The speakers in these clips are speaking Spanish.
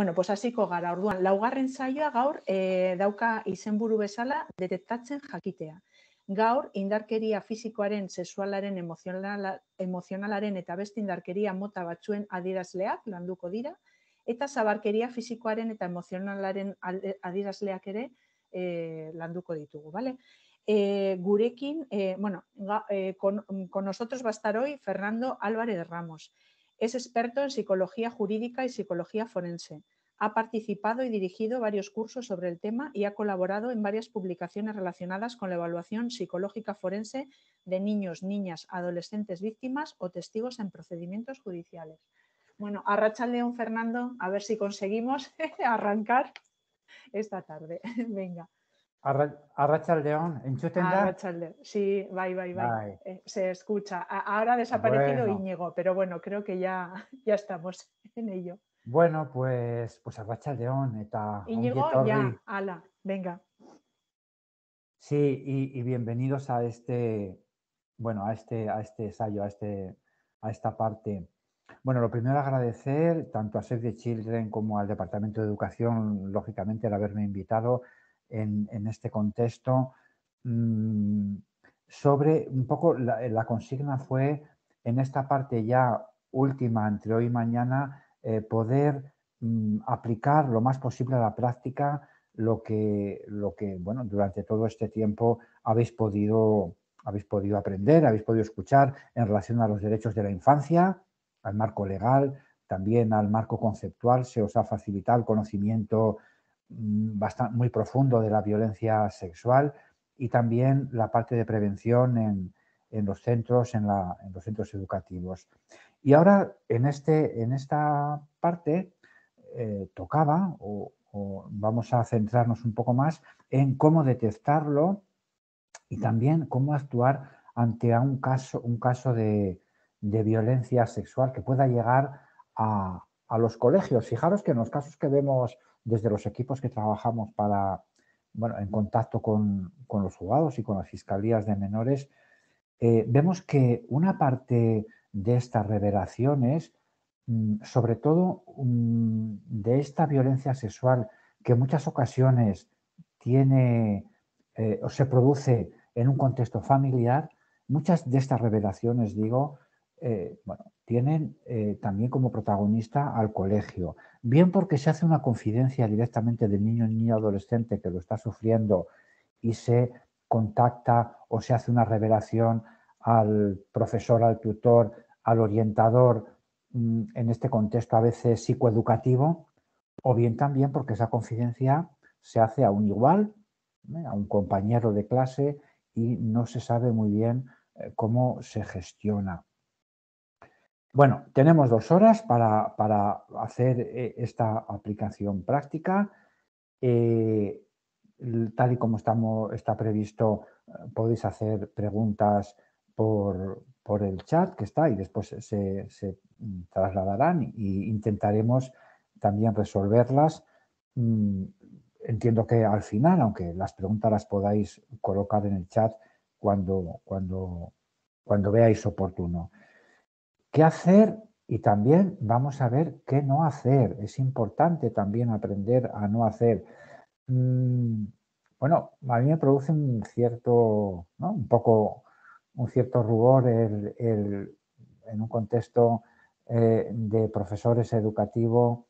Bueno, pues hasiko gara, orduan, laugarren saioa gaur e, dauka izenburu bezala detektatzen jakitea. Gaur, indarkeria fisikoaren, sexualaren, emozionala, emozionalaren eta beste indarkeria mota batzuen adirazleak landuko dira, eta zabarkeria fisikoaren eta emozionalaren adirazleak ere e, landuko ditugu. Vale? E, gurekin, e, bueno, ga, e, con, con nosotros hoy Fernando Álvarez Ramos. Es experto en psicología jurídica y psicología forense. Ha participado y dirigido varios cursos sobre el tema y ha colaborado en varias publicaciones relacionadas con la evaluación psicológica forense de niños, niñas, adolescentes víctimas o testigos en procedimientos judiciales. Bueno, arracha León Fernando, a ver si conseguimos arrancar esta tarde. Venga. Arrachaldeón, enchuten? Arrachaldeón, sí, bye, bye, bye. Eh, se escucha. Ahora ha desaparecido bueno. Íñigo, pero bueno, creo que ya, ya estamos en ello. Bueno, pues, pues Arrachaldeón, eta Íñigo, ya, ala, venga. Sí, y, y, bienvenidos a este, bueno, a este, a este ensayo, a, este, a esta parte. Bueno, lo primero agradecer tanto a Save the Children como al Departamento de Educación, lógicamente, el haberme invitado en, en este contexto. Mmm, sobre un poco la, la, consigna fue en esta parte ya última entre hoy y mañana eh, poder mmm, aplicar lo más posible a la práctica lo que, lo que bueno, durante todo este tiempo habéis podido, habéis podido aprender, habéis podido escuchar en relación a los derechos de la infancia, al marco legal, también al marco conceptual, se os ha facilitado el conocimiento bastante, muy profundo de la violencia sexual y también la parte de prevención en, en los centros, en, la, en, los centros educativos. Y ahora en, este, en esta parte eh, tocaba, o, vamos a centrarnos un poco más en cómo detectarlo y también cómo actuar ante un caso, un caso de, de violencia sexual que pueda llegar a, a los colegios. Fijaros que en los casos que vemos desde los equipos que trabajamos para, bueno, en contacto con, con los juzgados y con las fiscalías de menores, eh, vemos que una parte de estas revelaciones, mmm, sobre todo mmm, de esta violencia sexual que en muchas ocasiones tiene eh, o se produce en un contexto familiar, muchas de estas revelaciones, digo, eh, bueno, tienen eh, también como protagonista al colegio, bien porque se hace una confidencia directamente del niño, niño, adolescente que lo está sufriendo y se contacta o se hace una revelación al profesor, al tutor, al orientador, mm, en este contexto a veces psicoeducativo, o bien también porque esa confidencia se hace a un igual, ¿eh? a un compañero de clase y no se sabe muy bien eh, cómo se gestiona. Bueno, tenemos dos horas para, para hacer eh, esta aplicación práctica. Tal y como estamos, está previsto, podéis hacer preguntas por, el chat que está y después se, se trasladarán e intentaremos también resolverlas. Mm, entiendo que al final, aunque las preguntas las podáis colocar en el chat cuando, cuando, cuando veáis oportuno qué hacer y también vamos a ver qué no hacer. Es importante también aprender a no hacer. Mm, bueno, a mí me produce un cierto, ¿no? un poco, un cierto rubor en un contexto eh, de profesores educativos,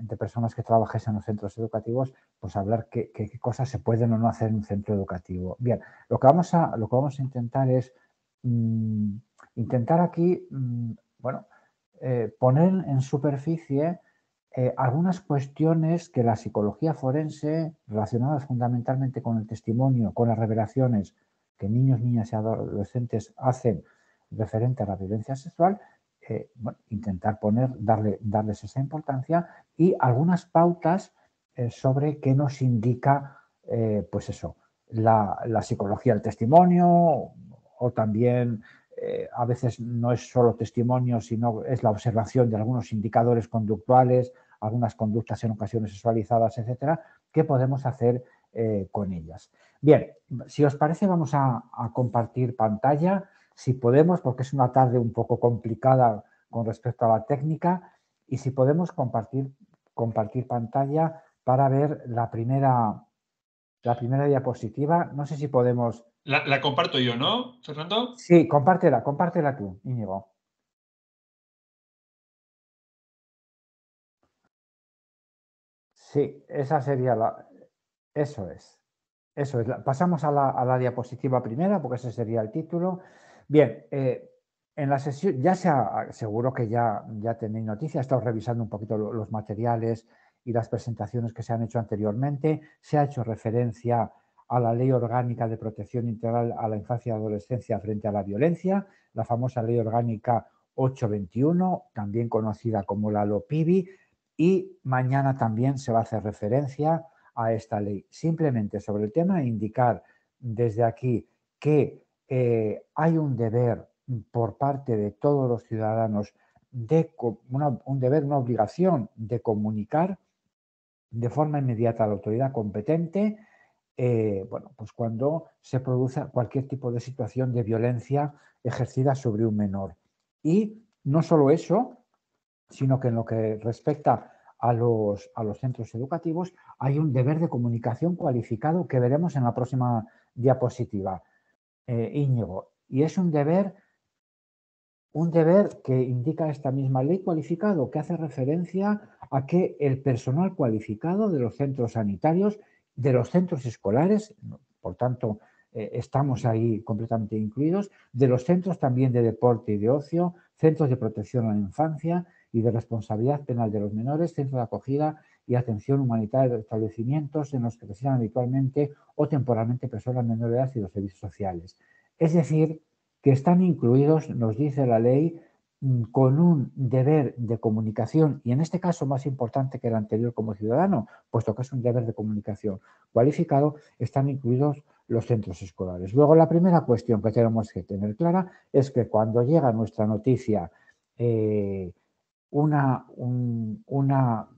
de personas que trabajes en los centros educativos, pues hablar qué, cosas se pueden o no hacer en un centro educativo. Bien, lo que vamos a, lo que vamos a intentar es mmm, intentar aquí, mm, bueno, eh, poner en superficie eh, algunas cuestiones que la psicología forense, relacionadas fundamentalmente con el testimonio, con las revelaciones que niños, niñas y adolescentes hacen referente a la violencia sexual, eh, bueno, intentar poner, darle, darles esa importancia y algunas pautas eh, sobre qué nos indica, eh, pues eso, la, la, psicología del testimonio o también a veces no es solo testimonio, sino es la observación de algunos indicadores conductuales, algunas conductas en ocasiones sexualizadas, etcétera, ¿qué podemos hacer eh, con ellas? Bien, si os parece vamos a, a, compartir pantalla, si podemos, porque es una tarde un poco complicada con respecto a la técnica, y si podemos compartir compartir pantalla para ver la primera, la primera diapositiva. No sé si podemos... La, la comparto yo, ¿no, Fernando? Sí, compártela, compártela tú, Íñigo. Sí, esa sería la... Eso es. Eso es. Pasamos a la, diapositiva primera, porque ese sería el título. Bien, eh, en la sesión, ya sea, seguro que ya, ya tenéis noticias, he estado revisando un poquito los materiales y las presentaciones que se han hecho anteriormente. Se ha hecho referencia a la Ley Orgánica de Protección Integral a la Infancia y Adolescencia frente a la Violencia, la famosa Ley Orgánica 821, también conocida como la LOPIBI, y mañana también se va a hacer referencia a esta ley. Simplemente sobre el tema indicar desde aquí que eh, hay un deber por parte de todos los ciudadanos de un deber, una obligación de comunicar de forma inmediata a la autoridad competente, eh, bueno, pues cuando se produce cualquier tipo de situación de violencia ejercida sobre un menor. Y no solo eso, sino que en lo que respecta a los, a los centros educativos hay un deber de comunicación cualificado que veremos en la próxima diapositiva, eh, Íñigo. Y es un deber, un deber que indica esta misma ley cualificado, que hace referencia a que el personal cualificado de los centros sanitarios, de los centros escolares, por tanto, eh, estamos ahí completamente incluidos, de los centros también de deporte y de ocio, centros de protección a la infancia y de responsabilidad penal de los menores, centros de acogida y atención humanitaria de establecimientos en los que residen habitualmente o temporalmente personas menores de edad y los servicios sociales. Es decir, que están incluidos, nos dice la ley, mm, con un deber de comunicación y en este caso más importante que el anterior como ciudadano, puesto que es un deber de comunicación cualificado, están incluidos los centros escolares. Luego, la primera cuestión que tenemos que tener clara es que cuando llega nuestra noticia eh, una, una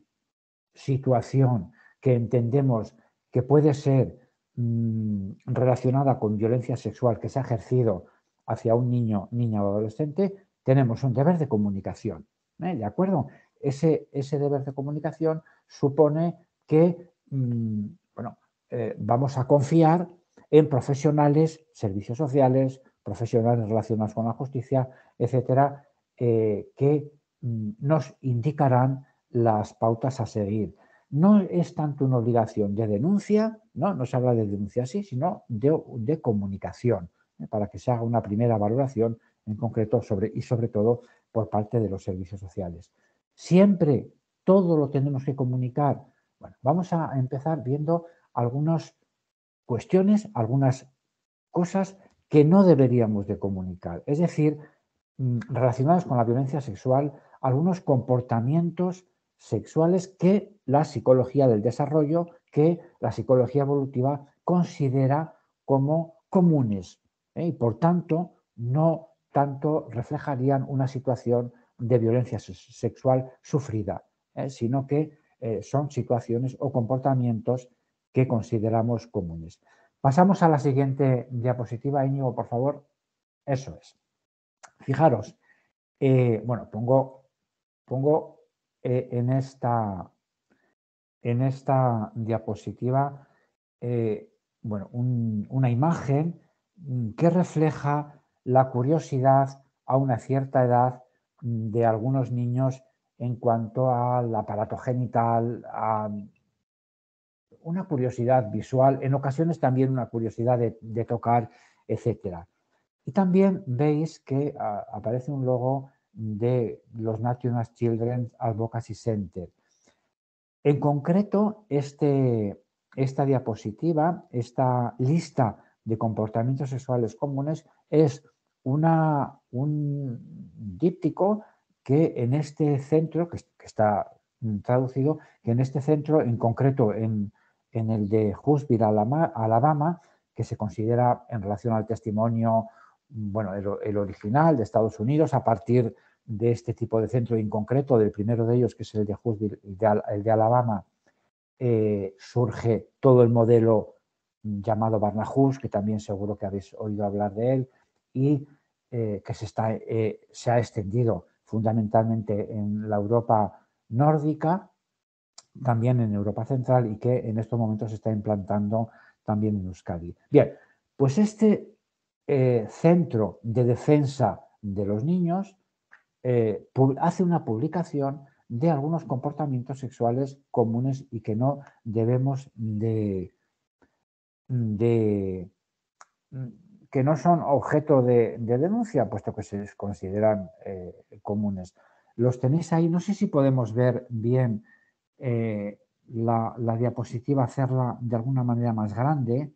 situación que entendemos que puede ser mm, relacionada con violencia sexual que se ha ejercido hacia un niño, niña o adolescente, tenemos un deber de comunicación. ¿eh? ¿De acuerdo? Ese, ese, deber de comunicación supone que mm, bueno, eh, vamos a confiar en profesionales, servicios sociales, profesionales relacionados con la justicia, etcétera, eh, que mm, nos indicarán las pautas a seguir. No es tanto una obligación de denuncia, no, no se habla de denuncia así, sino de, comunicación, ¿eh? para que se haga una primera valoración en concreto sobre, y sobre todo por parte de los servicios sociales. Siempre todo lo tenemos que comunicar. Bueno, vamos a empezar viendo algunas cuestiones, algunas cosas que no deberíamos de comunicar. Es decir, mm, relacionadas con la violencia sexual, algunos comportamientos sexuales que la psicología del desarrollo, que la psicología evolutiva considera como comunes ¿eh? y por tanto no tanto reflejarían una situación de violencia sexual sufrida, ¿eh? sino que eh, son situaciones o comportamientos que consideramos comunes. Pasamos a la siguiente diapositiva, Íñigo, por favor. Eso es. Fijaros, bueno, pongo, pongo eh, en, esta, en esta diapositiva eh, bueno, una imagen mm, que refleja la curiosidad a una cierta edad mm, de algunos niños en cuanto al aparato genital, a una curiosidad visual, en ocasiones también una curiosidad de, tocar, etc. Y también veis que ah, aparece un logo de los National Children's Advocacy Center. En concreto, este, esta diapositiva, esta lista de comportamientos sexuales comunes es una, un díptico que en este centro, que, está traducido, que en este centro, en concreto en, el de Huntsville, Alabama, que se considera en relación al testimonio bueno, el, original de Estados Unidos a partir de este tipo de centro en concreto, del primero de ellos, que es el de Huntsville, el de, Alabama, eh, surge todo el modelo llamado Barnahus, que también seguro que habéis oído hablar de él, y eh, que se, está, eh, se ha extendido fundamentalmente en la Europa nórdica también en Europa Central y que en estos momentos se está implantando también en Euskadi. Bien, pues este eh, centro de defensa de los niños eh, hace una publicación de algunos comportamientos sexuales comunes y que no debemos de, que no son objeto de, denuncia, puesto que se consideran eh, comunes. Los tenéis ahí, no sé si podemos ver bien la, diapositiva, hacerla de alguna manera más grande,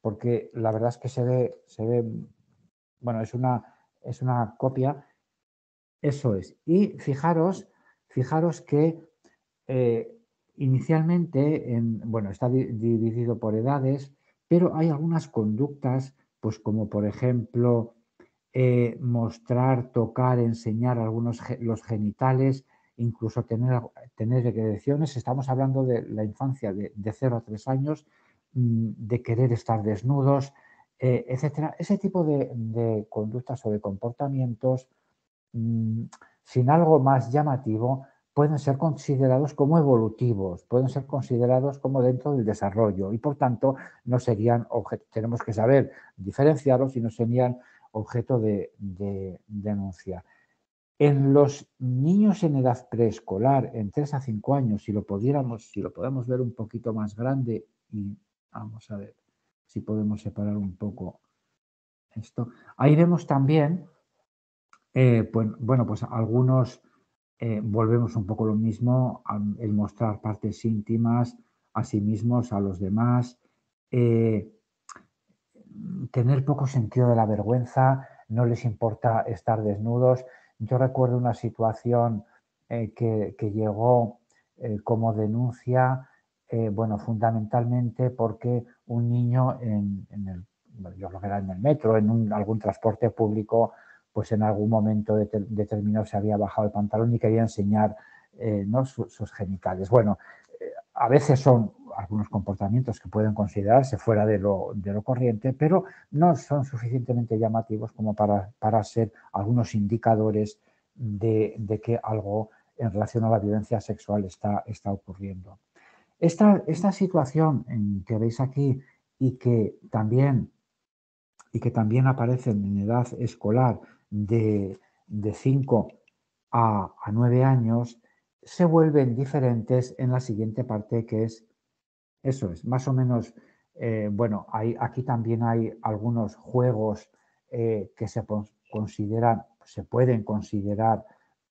porque la verdad es que se ve, se ve bueno, es una, es una copia, eso es. Y fijaros, fijaros que eh, inicialmente, en, bueno, está dividido por edades, pero hay algunas conductas pues como por ejemplo eh, mostrar, tocar, enseñar algunos los genitales, incluso tener, tener erecciones. Estamos hablando de la infancia de, de 0 a 3 años, de querer estar desnudos, eh, etcétera. Ese tipo de, conductas o de comportamientos, mm, sin algo más llamativo, pueden ser considerados como evolutivos, pueden ser considerados como dentro del desarrollo y por tanto no serían tenemos que saber diferenciarlos y no serían objeto de, denuncia. En los niños en edad preescolar, en 3 a 5 años, si lo pudiéramos, si lo podemos ver un poquito más grande y vamos a ver si podemos separar un poco esto. Ahí vemos también, eh, pues, bueno, pues algunos eh, volvemos un poco lo mismo, el mostrar partes íntimas a sí mismos, a los demás, eh, tener poco sentido de la vergüenza, no les importa estar desnudos. Yo recuerdo una situación eh, que, llegó como denuncia, bueno, fundamentalmente porque un niño en, el, yo en el metro, en algún transporte público, pues en algún momento determinado se había bajado el pantalón y quería enseñar eh, sus, genitales. Bueno, eh, a veces son algunos comportamientos que pueden considerarse fuera de lo, corriente, pero no son suficientemente llamativos como para, ser algunos indicadores de, que algo en relación a la violencia sexual está ocurriendo. Esta, esta situación que veis aquí y que también y que también aparecen en edad escolar de, 5 a, 9 años se vuelven diferentes en la siguiente parte que es, eso es, más o menos, eh, bueno, hay, aquí también hay algunos juegos eh, que se consideran, se pueden considerar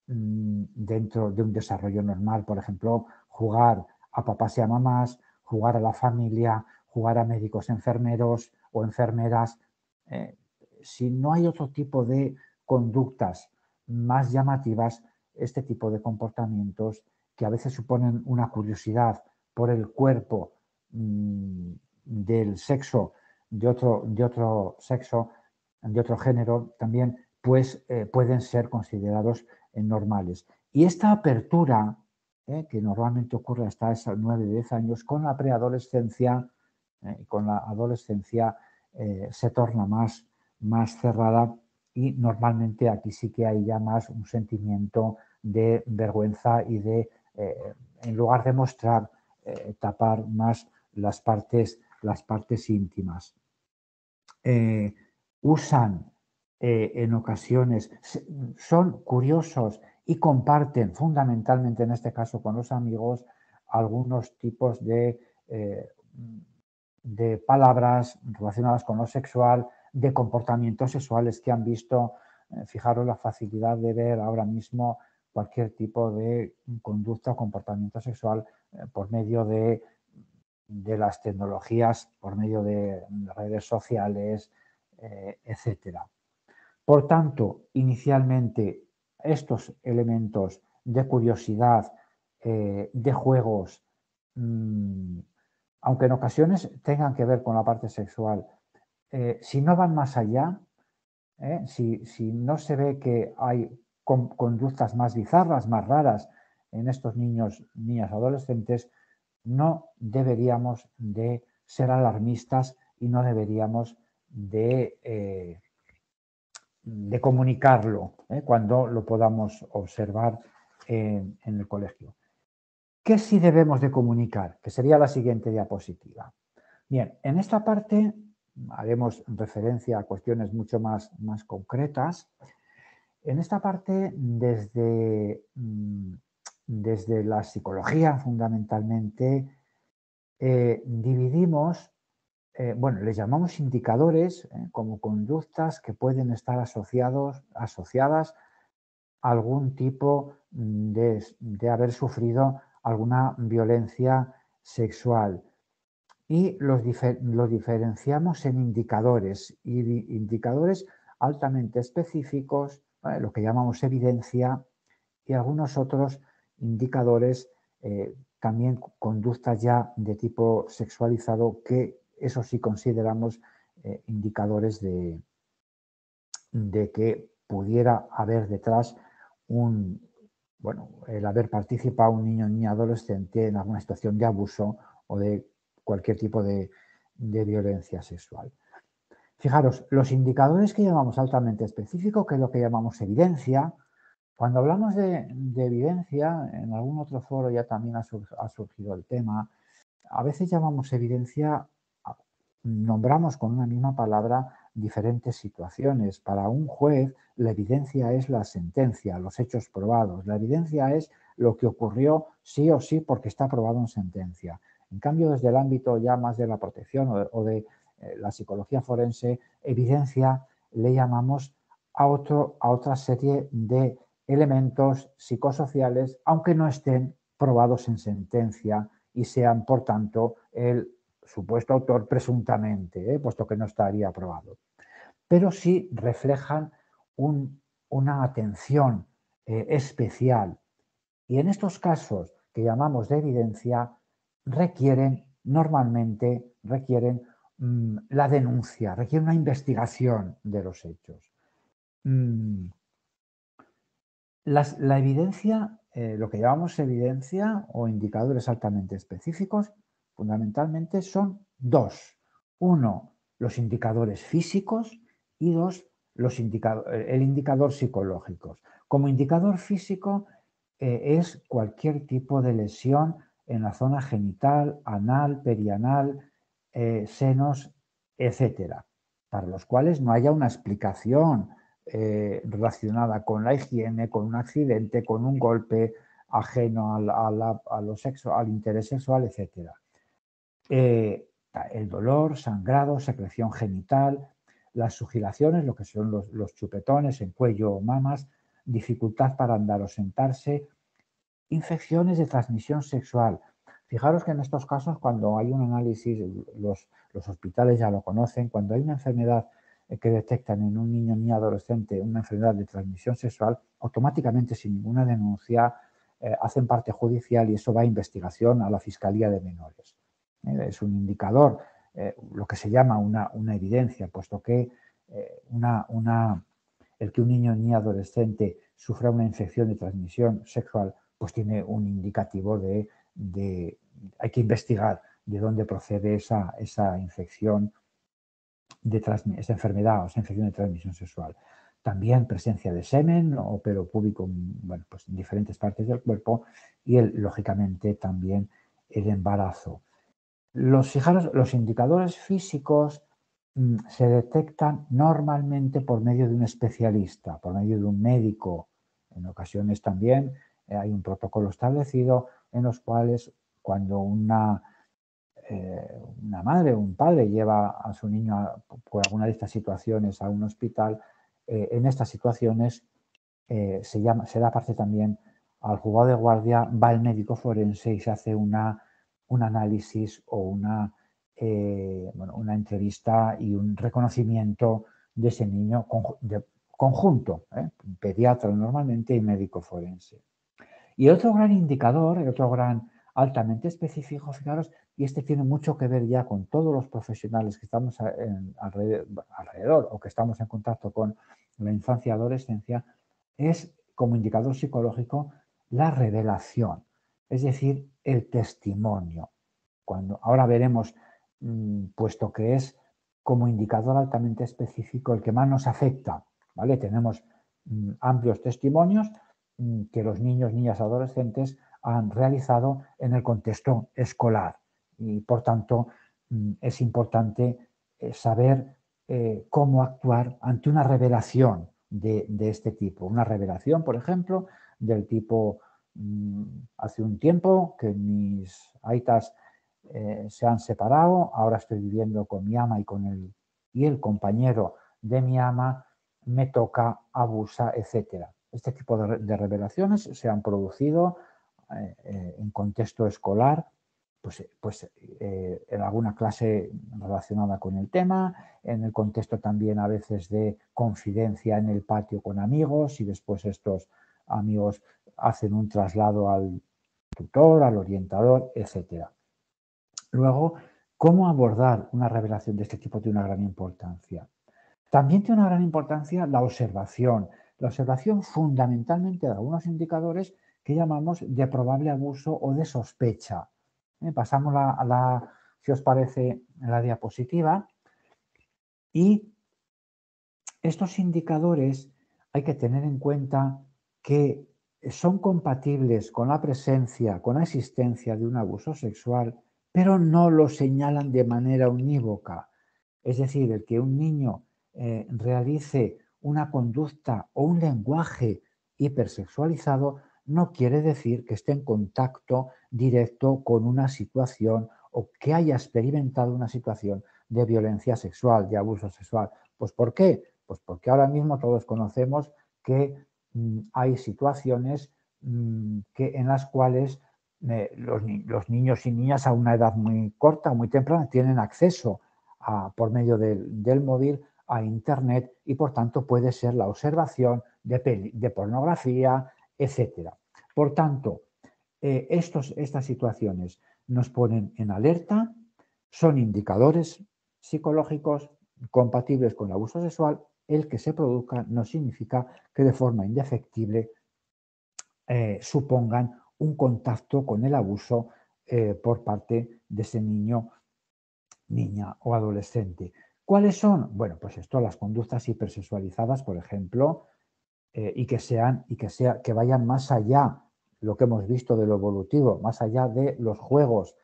mm, dentro de un desarrollo normal, por ejemplo, jugar a papás y a mamás, jugar a la familia, jugar a médicos enfermeros o enfermeras. Eh, si no hay otro tipo de conductas más llamativas, este tipo de comportamientos que a veces suponen una curiosidad por el cuerpo mm, del sexo de otro, de otro sexo, de otro género, también pues, eh, pueden ser considerados eh, normales. Y esta apertura, eh, que normalmente ocurre hasta esos 9 10 años, con la preadolescencia, con la adolescencia se torna más, más cerrada y normalmente aquí sí que hay ya más un sentimiento de vergüenza y de, eh, en lugar de mostrar, eh, tapar más las partes, las partes íntimas. Eh, usan en ocasiones, son curiosos y comparten fundamentalmente en este caso con los amigos algunos tipos de, de palabras relacionadas con lo sexual, de comportamientos sexuales que han visto, eh, fijaros la facilidad de ver ahora mismo cualquier tipo de conducta o comportamiento sexual eh, por medio de, de, las tecnologías, por medio de redes sociales, eh, etc. Por tanto, inicialmente estos elementos de curiosidad, de juegos, mm, aunque en ocasiones tengan que ver con la parte sexual, eh, si no van más allá, eh, si, no se ve que hay conductas más bizarras, más raras en estos niños, niñas, adolescentes, no deberíamos de ser alarmistas y no deberíamos de, eh, de comunicarlo cuando lo podamos observar en, el colegio. ¿qué sí debemos de comunicar? Que sería la siguiente diapositiva. Bien, en esta parte haremos referencia a cuestiones mucho más, más concretas. En esta parte, desde, mm, desde la psicología fundamentalmente, eh, dividimos, eh, bueno, les llamamos indicadores eh, como conductas que pueden estar asociados, asociadas a algún tipo de, haber sufrido alguna violencia sexual. Y los, los diferenciamos en indicadores, y indicadores altamente específicos, lo que llamamos evidencia, y algunos otros indicadores, eh, también conductas ya de tipo sexualizado, que eso sí consideramos eh, indicadores de, de que pudiera haber detrás un, bueno, el haber participado un niño o niña adolescente en alguna situación de abuso o de cualquier tipo de, violencia sexual. Fijaros, los indicadores que llamamos altamente específicos, que es lo que llamamos evidencia, cuando hablamos de, evidencia, en algún otro foro ya también ha, surgido el tema, a veces llamamos evidencia, nombramos con una misma palabra diferentes situaciones. Para un juez, la evidencia es la sentencia, los hechos probados. La evidencia es lo que ocurrió sí o sí porque está probado en sentencia. En cambio, desde el ámbito ya más de la protección o de, eh, la psicología forense, evidencia le llamamos a, otro, a otra serie de elementos psicosociales, aunque no estén probados en sentencia y sean, por tanto, el supuesto autor presuntamente, ¿eh? puesto que no estaría aprobado. Pero sí reflejan una atención eh, especial. Y en estos casos que llamamos de evidencia, requieren normalmente, requieren mm, la denuncia, requieren una investigación de los hechos. Mm, la evidencia, eh, lo que llamamos evidencia o indicadores altamente específicos, fundamentalmente son dos. Uno, los indicadores físicos y dos, los el indicador psicológico. Como indicador físico eh, es cualquier tipo de lesión en la zona genital, anal, perianal, eh, senos, etcétera, para los cuales no haya una explicación eh, relacionada con la higiene, con un accidente, con un golpe ajeno a, sexo, al interés sexual, etcétera. Eh, el dolor, sangrado, secreción genital, las sugilaciones, lo que son los, chupetones en cuello o mamas, dificultad para andar o sentarse, infecciones de transmisión sexual. Fijaros que en estos casos, cuando hay un análisis, los, hospitales ya lo conocen, cuando hay una enfermedad eh, que detectan en un niño ni adolescente una enfermedad de transmisión sexual, automáticamente sin ninguna denuncia eh, hacen parte judicial y eso va a investigación a la Fiscalía de Menores. Eh, es un indicador, eh, lo que se llama una, evidencia, puesto que eh, una, el que un niño ni adolescente sufra una infección de transmisión sexual, pues tiene un indicativo de, hay que investigar de dónde procede esa, esa infección, de esa enfermedad o esa infección de transmisión sexual. También presencia de semen o pelo púbico bueno, pues en diferentes partes del cuerpo y, el, lógicamente, también el embarazo. Los, fijaros, los indicadores físicos mm, se detectan normalmente por medio de un especialista, por medio de un médico. En ocasiones también eh, hay un protocolo establecido en los cuales cuando una, eh, una madre o un padre lleva a su niño por alguna de estas situaciones a un hospital, eh, en estas situaciones se, llama, se da parte también al juzgado de guardia, va el médico forense y se hace una un análisis o una, eh, una entrevista y un reconocimiento de ese niño de conjunto, ¿eh? pediatra normalmente y médico forense. Y otro gran indicador, el otro gran altamente específico, fijaros, y este tiene mucho que ver ya con todos los profesionales que estamos alrededor, o que estamos en contacto con la infancia y adolescencia, es como indicador psicológico la revelación, es decir, el testimonio. Cuando, ahora veremos, mm, puesto que es como indicador altamente específico el que más nos afecta, ¿vale? Tenemos mm, amplios testimonios mm, que los niños, niñas, adolescentes han realizado en el contexto escolar. Y por tanto, es importante eh, saber eh, cómo actuar ante una revelación de, este tipo. Una revelación, por ejemplo, del tipo, hace un tiempo que mis aitas eh, se han separado, ahora estoy viviendo con mi ama y con el, y el compañero de mi ama, me toca, abusa, etc. Este tipo de, revelaciones se han producido eh, en contexto escolar, pues, pues en alguna clase relacionada con el tema, en el contexto también a veces de confidencia en el patio con amigos y después estos amigos hacen un traslado al tutor, al orientador, etc. Luego, ¿cómo abordar una revelación de este tipo tiene una gran importancia? También tiene una gran importancia la observación. La observación fundamentalmente de algunos indicadores que llamamos de probable abuso o de sospecha. Eh, pasamos a la, si os parece, la diapositiva. Y estos indicadores hay que tener en cuenta que son compatibles con la presencia, con la existencia de un abuso sexual, pero no lo señalan de manera unívoca. Es decir, el que un niño eh, realice una conducta o un lenguaje hipersexualizado no quiere decir que esté en contacto directo con una situación o que haya experimentado una situación de violencia sexual, de abuso sexual. Pues ¿por qué? Pues porque ahora mismo todos conocemos que hay situaciones mm, que, en las cuales eh, los, niños y niñas a una edad muy corta, muy temprana, tienen acceso por medio del, móvil a Internet y por tanto puede ser la observación de, pornografía, etc. Por tanto, eh, estas situaciones nos ponen en alerta, son indicadores psicológicos compatibles con el abuso sexual, el que se produzca no significa que de forma indefectible eh, supongan un contacto con el abuso eh, por parte de ese niño, niña o adolescente. ¿Cuáles son? Bueno, pues esto, las conductas hipersexualizadas, por ejemplo, eh, y que sean y que sea que vayan más allá lo que hemos visto de lo evolutivo, más allá de los juegos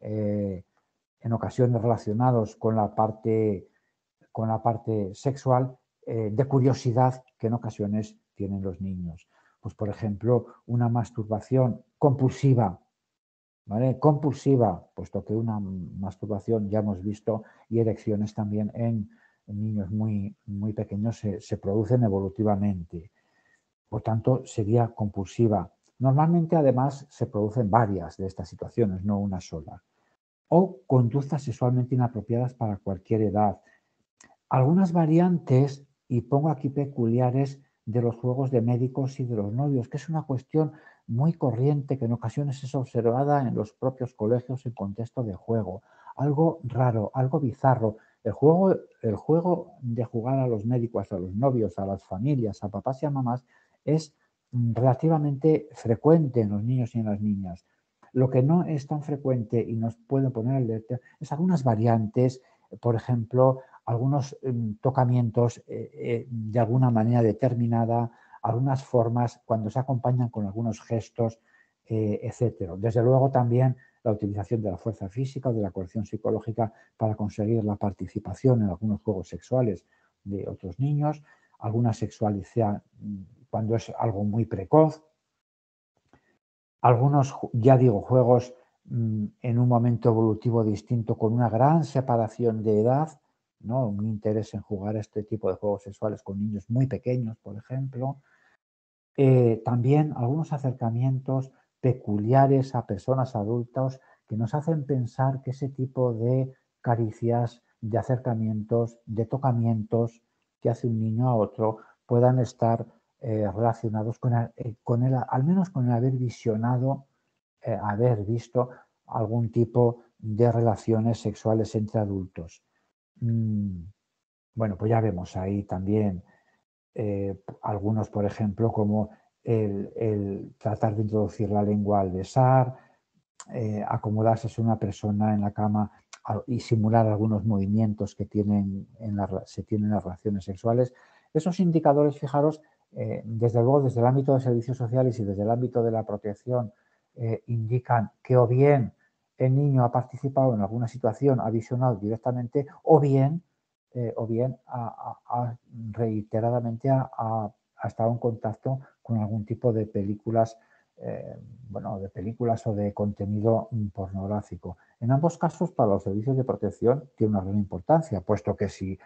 en ocasiones relacionados con la parte, con la parte sexual, eh, de curiosidad que en ocasiones tienen los niños. Pues, por ejemplo, una masturbación compulsiva, ¿vale? Compulsiva, puesto que una masturbación ya hemos visto y erecciones también en, niños muy, muy pequeños se, se producen evolutivamente. Por tanto, sería compulsiva. Normalmente, además, se producen varias de estas situaciones, no una sola o conductas sexualmente inapropiadas para cualquier edad. Algunas variantes, y pongo aquí peculiares, de los juegos de médicos y de los novios, que es una cuestión muy corriente que en ocasiones es observada en los propios colegios en contexto de juego. Algo raro, algo bizarro. El juego, el juego de jugar a los médicos, a los novios, a las familias, a papás y a mamás es relativamente frecuente en los niños y en las niñas. Lo que no es tan frecuente y nos puede poner alerta es algunas variantes, por ejemplo, algunos em, tocamientos eh, eh, de alguna manera determinada, algunas formas cuando se acompañan con algunos gestos, eh, etc. Desde luego también la utilización de la fuerza física o de la coerción psicológica para conseguir la participación en algunos juegos sexuales de otros niños, alguna sexualidad mm, cuando es algo muy precoz, algunos, ya digo, juegos mm, en un momento evolutivo distinto con una gran separación de edad, ¿no? un interés en jugar este tipo de juegos sexuales con niños muy pequeños, por ejemplo. Eh, también algunos acercamientos peculiares a personas adultas que nos hacen pensar que ese tipo de caricias, de acercamientos, de tocamientos que hace un niño a otro puedan estar eh, relacionados eh, con el, al menos con el haber visionado, haber visto algún tipo de relaciones sexuales entre adultos. Mm, bueno, pues ya vemos ahí también algunos, por ejemplo, como el, tratar de introducir la lengua al besar, acomodarse a una persona en la cama y simular algunos movimientos que tienen en se tienen en las relaciones sexuales. Esos indicadores, fijaros, eh, desde luego, desde el ámbito de servicios sociales y desde el ámbito de la protección eh, indican que o bien el niño ha participado en alguna situación, ha visionado directamente, o bien, eh, o bien reiteradamente ha, estado en contacto con algún tipo de películas, eh, bueno, de películas o de contenido pornográfico. En ambos casos, para los servicios de protección tiene una gran importancia, puesto que si,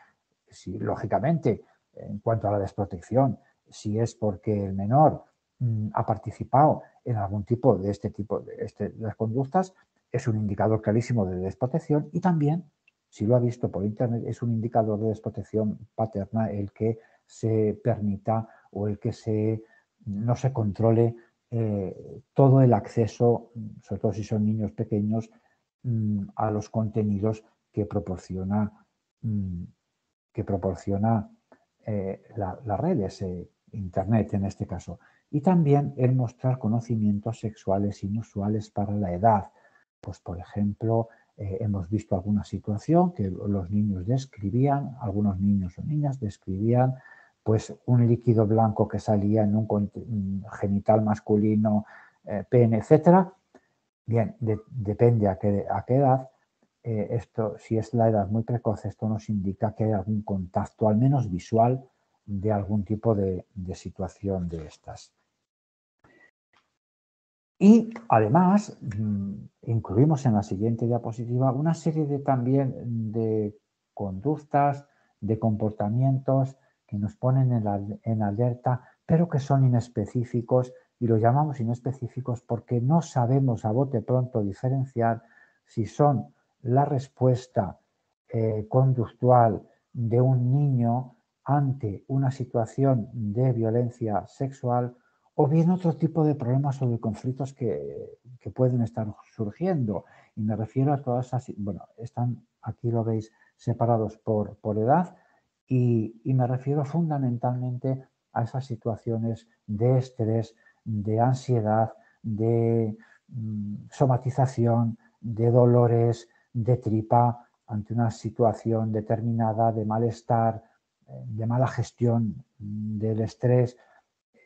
si lógicamente, en cuanto a la desprotección, si es porque el menor mm, ha participado en algún tipo de este tipo de, este, de las conductas, es un indicador clarísimo de desprotección y también, si lo ha visto por internet, es un indicador de desprotección paterna el que se permita o el que se, no se controle eh, todo el acceso, sobre todo si son niños pequeños, mm, a los contenidos que proporciona, mm, que proporciona eh, las redes, eh, Internet en este caso. Y también el mostrar conocimientos sexuales inusuales para la edad, pues, por ejemplo, eh, hemos visto alguna situación que los niños describían, algunos niños o niñas describían pues un líquido blanco que salía en un genital masculino, eh, pene, etcétera. Bien, depende a qué, a qué edad. Eh, esto, si es la edad muy precoz, esto nos indica que hay algún contacto, al menos visual, de algún tipo de situación de estas. Y además mm, incluimos en la siguiente diapositiva una serie de también de conductas, de comportamientos que nos ponen en, alerta, pero que son inespecíficos y lo llamamos inespecíficos porque no sabemos a bote pronto diferenciar si son la respuesta eh, conductual de un niño ante una situación de violencia sexual o bien otro tipo de problemas o de conflictos que, pueden estar surgiendo. Y me refiero a todas esas, bueno, están, aquí lo veis, separados por, por edad y, me refiero fundamentalmente a esas situaciones de estrés, de ansiedad, de mm, somatización, de dolores, de tripa ante una situación determinada, de malestar, eh, de mala gestión del estrés,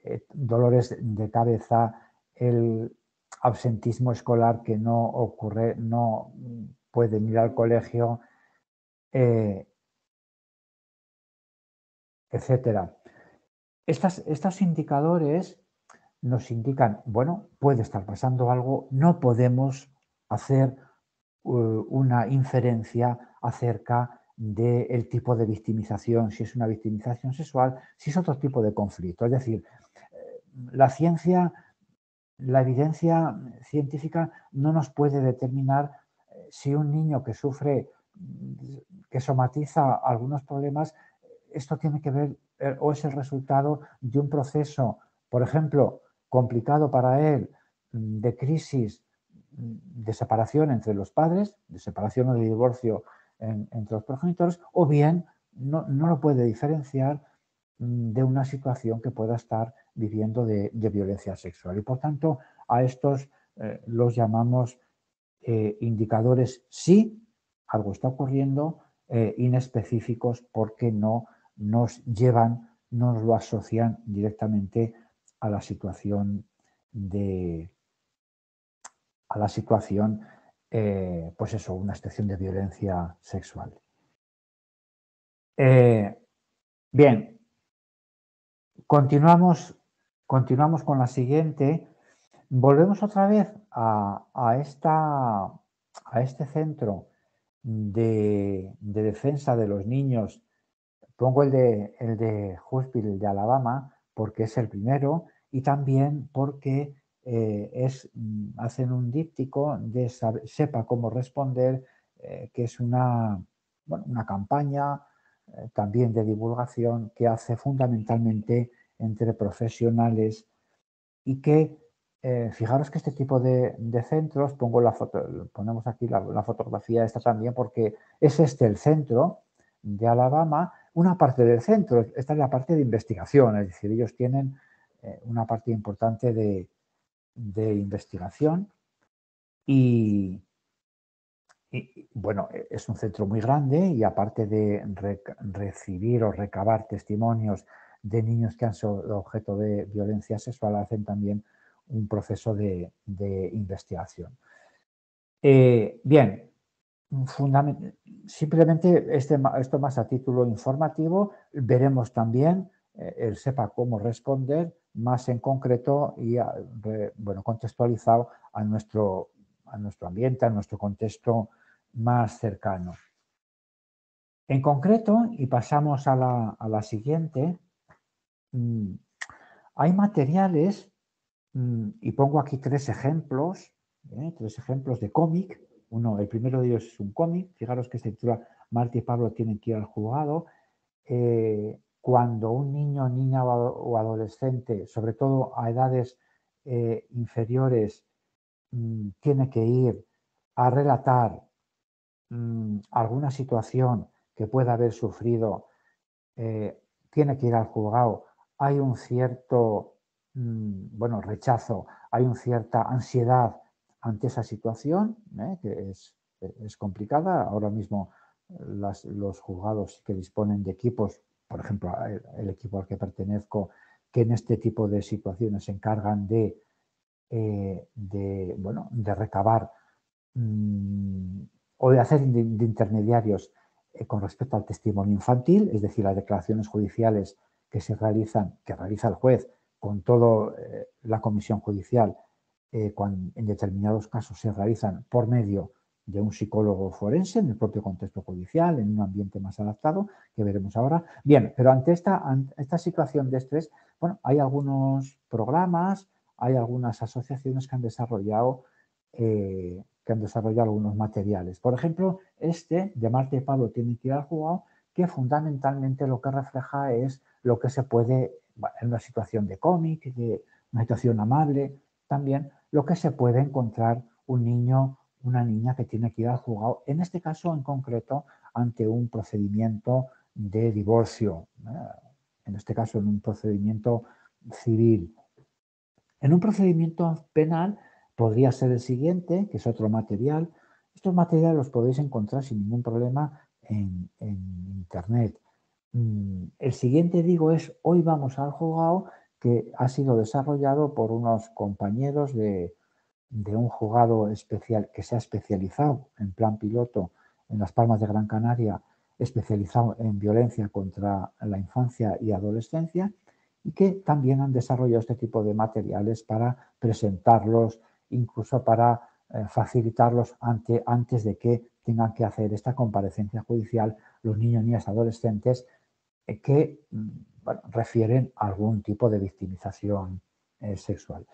eh, dolores de cabeza, el absentismo escolar que no ocurre, no pueden ir al colegio, eh, etcétera. estos indicadores nos indican, bueno, puede estar pasando algo, no podemos hacer uh, una inferencia acerca del tipo de victimización, si es una victimización sexual, si es otro tipo de conflicto. Es decir, la ciencia, la evidencia científica no nos puede determinar eh, si un niño que sufre, que somatiza algunos problemas, esto tiene que ver eh, o es el resultado de un proceso, por ejemplo, complicado para él, mm, de crisis, mm, de separación entre los padres, de separación o de divorcio entre los progenitores, o bien no, no lo puede diferenciar mm, de una situación que pueda estar viviendo de, violencia sexual. Y por tanto, a estos eh, los llamamos eh, indicadores sí, algo está ocurriendo, eh, inespecíficos porque no nos llevan, no nos lo asocian directamente a la situación de a la situación, pues eso, una situación de violencia sexual. bien, continuamos Continuamos con la siguiente. Volvemos otra vez a, esta, a este centro de, defensa de los niños. Pongo el de, el de de Alabama porque es el primero y también porque eh, es, hacen un díptico de sepa cómo responder, eh, que es una, una campaña eh, también de divulgación que hace fundamentalmente entre profesionales y que, eh, fijaros que este tipo de, centros, pongo la foto, ponemos aquí la, fotografía esta también porque es este el centro de Alabama, una parte del centro, esta es la parte de investigación, es decir, ellos tienen eh, una parte importante de, investigación y, bueno, es un centro muy grande y aparte de recibir o recabar testimonios de niños que han sido objeto de violencia sexual hacen también un proceso de, investigación. Eh, bien, simplemente este, esto más a título informativo, veremos también eh, el sepa cómo responder más en concreto y bueno, contextualizado a nuestro, a nuestro ambiente, a nuestro contexto más cercano. En concreto, y pasamos a la, siguiente, mm, hay materiales, mm, y pongo aquí tres ejemplos, ¿eh? tres ejemplos de cómic. Uno, el primero de ellos es un cómic, fijaros que se titula Marta y Pablo tienen que ir al juzgado. Eh, cuando un niño, niña o adolescente, sobre todo a edades eh, inferiores, mm, tiene que ir a relatar alguna situación que pueda haber sufrido tiene que ir al juzgado, hay un cierto mm, bueno, rechazo, hay una cierta ansiedad ante esa situación, ¿eh? que es, complicada. Ahora mismo los juzgados que disponen de equipos, por ejemplo, el, equipo al que pertenezco, que en este tipo de situaciones se encargan de, eh, de, bueno, de recabar mm, o de hacer intermediarios eh, con respecto al testimonio infantil, es decir, las declaraciones judiciales que se realizan, que realiza el juez con toda eh, la comisión judicial, eh, en determinados casos se realizan por medio de un psicólogo forense en el propio contexto judicial, en un ambiente más adaptado, que veremos ahora. Bien, pero ante esta, esta situación de estrés, bueno, hay algunos programas, hay algunas asociaciones que han desarrollado que han desarrollado algunos materiales. Por ejemplo, este de Marta y Pablo tiene que ir al jugado, que fundamentalmente lo que refleja es lo que se puede, en una situación de cómic, de una situación amable, también lo que se puede encontrar un niño, una niña que tiene que ir al juzgado, en este caso en concreto ante un procedimiento de divorcio, en este caso en un procedimiento civil. En un procedimiento penal podría ser el siguiente, que es otro material. Estos materiales los podéis encontrar sin ningún problema en, Internet. Mm, el siguiente, digo, es Hoy vamos al jugado, que ha sido desarrollado por unos compañeros de, un jugado especial que se ha especializado en plan piloto en las Palmas de Gran Canaria, especializado en violencia contra la infancia y adolescencia, y que también han desarrollado este tipo de materiales para presentarlos incluso para eh, facilitarlos ante, antes de que tengan que hacer esta comparecencia judicial los niños, niñas, adolescentes que mm, refieren a algún tipo de victimización eh, sexual.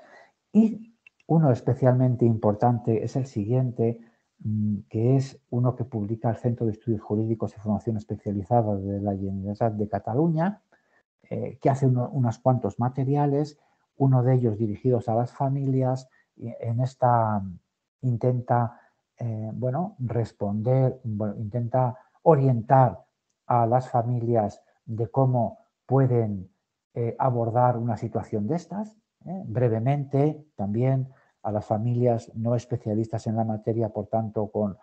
Y uno especialmente importante es el siguiente, mm, que es uno que publica el Centro de Estudios Jurídicos y Formación Especializada de la Generalitat de Cataluña, que hace unos cuantos materiales, uno de ellos dirigidos a las familias, en esta intenta eh, bueno, responder, intenta orientar a las familias de cómo pueden eh, abordar una situación de estas. ¿eh? Brevemente, también a las familias no especialistas en la materia, por tanto, con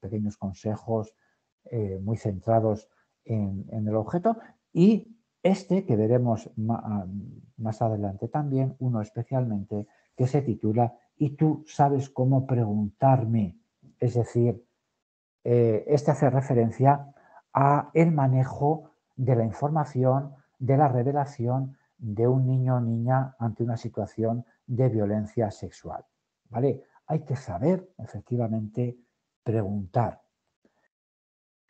pequeños consejos muy centrados en, el objeto. Y este, que veremos más adelante también, uno especialmente que se titula Y tú sabes cómo preguntarme. Es decir, eh, este hace referencia a el manejo de la información, de la revelación de un niño o niña ante una situación de violencia sexual. ¿Vale? Hay que saber, efectivamente, preguntar.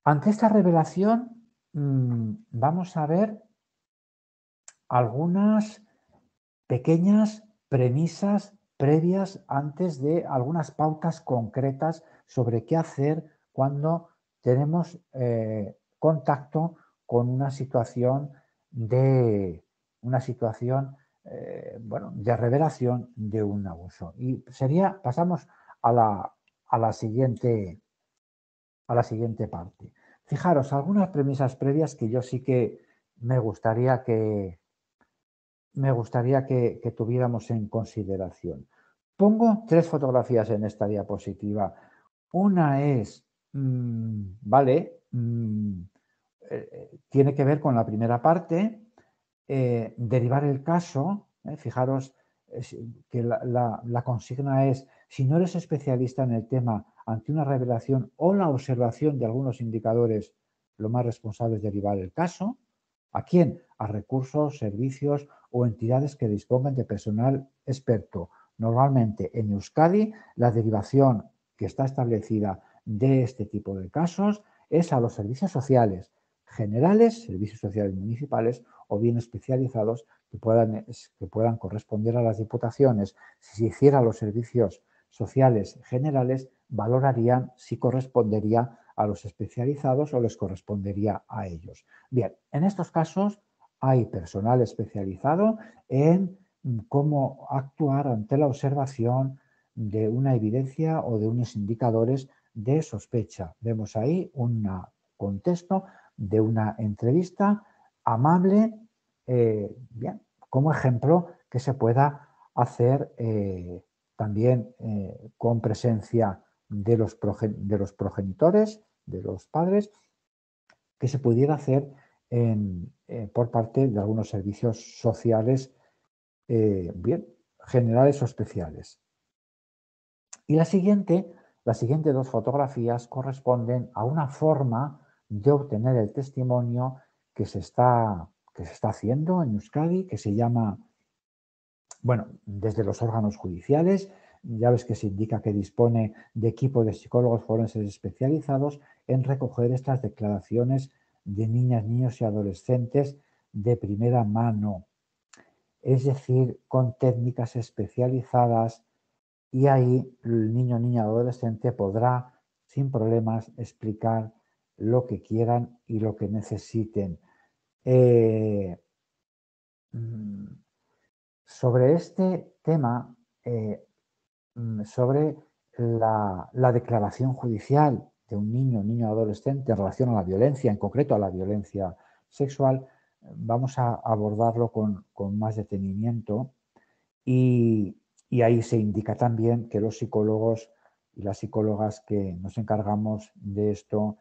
Ante esta revelación, mm, vamos a ver algunas pequeñas premisas previas antes de algunas pautas concretas sobre qué hacer cuando tenemos eh, contacto con una situación de una situación eh, bueno, de revelación de un abuso. Y sería, pasamos a la, a la siguiente a la siguiente parte. Fijaros, algunas premisas previas que yo sí que me gustaría que, me gustaría que, tuviéramos en consideración. Pongo tres fotografías en esta diapositiva. Una es, mm, vale, mm, eh, eh, tiene que ver con la primera parte, eh, derivar el caso, fijaros que la, consigna es, si no eres especialista en el tema, ante una revelación o la observación de algunos indicadores, lo más responsable es derivar el caso. ¿A quién? A recursos, servicios o entidades que dispongan de personal experto. Normalmente en Euskadi la derivación que está establecida de este tipo de casos es a los servicios sociales generales, servicios sociales municipales o bien especializados que puedan, que puedan corresponder a las diputaciones. Si se hiciera los servicios sociales generales, valorarían si correspondería a los especializados o les correspondería a ellos. Bien, en estos casos hay personal especializado en cómo actuar ante la observación de una evidencia o de unos indicadores de sospecha. Vemos ahí un contexto de una entrevista amable, eh, bien, como ejemplo que se pueda hacer eh, también eh, con presencia de los, de los, progenitores, de los padres, que se pudiera hacer por parte de algunos servicios sociales, bien, generales o especiales. Y la siguiente, las siguientes dos fotografías corresponden a una forma de obtener el testimonio que se está, que se está haciendo en Euskadi, que se llama, bueno, desde los órganos judiciales, ya ves que se indica que dispone de equipo de psicólogos forenses especializados en recoger estas declaraciones de niñas, niños y adolescentes de primera mano, es decir, con técnicas especializadas y ahí el niño, niña, adolescente podrá sin problemas explicar lo que quieran y lo que necesiten. Eh, mm, sobre este tema, eh, mm, sobre la, declaración judicial de un niño, niño adolescente en relación a la violencia, en concreto a la violencia sexual, vamos a abordarlo con, más detenimiento y, y, ahí se indica también que los psicólogos y las psicólogas que nos encargamos de esto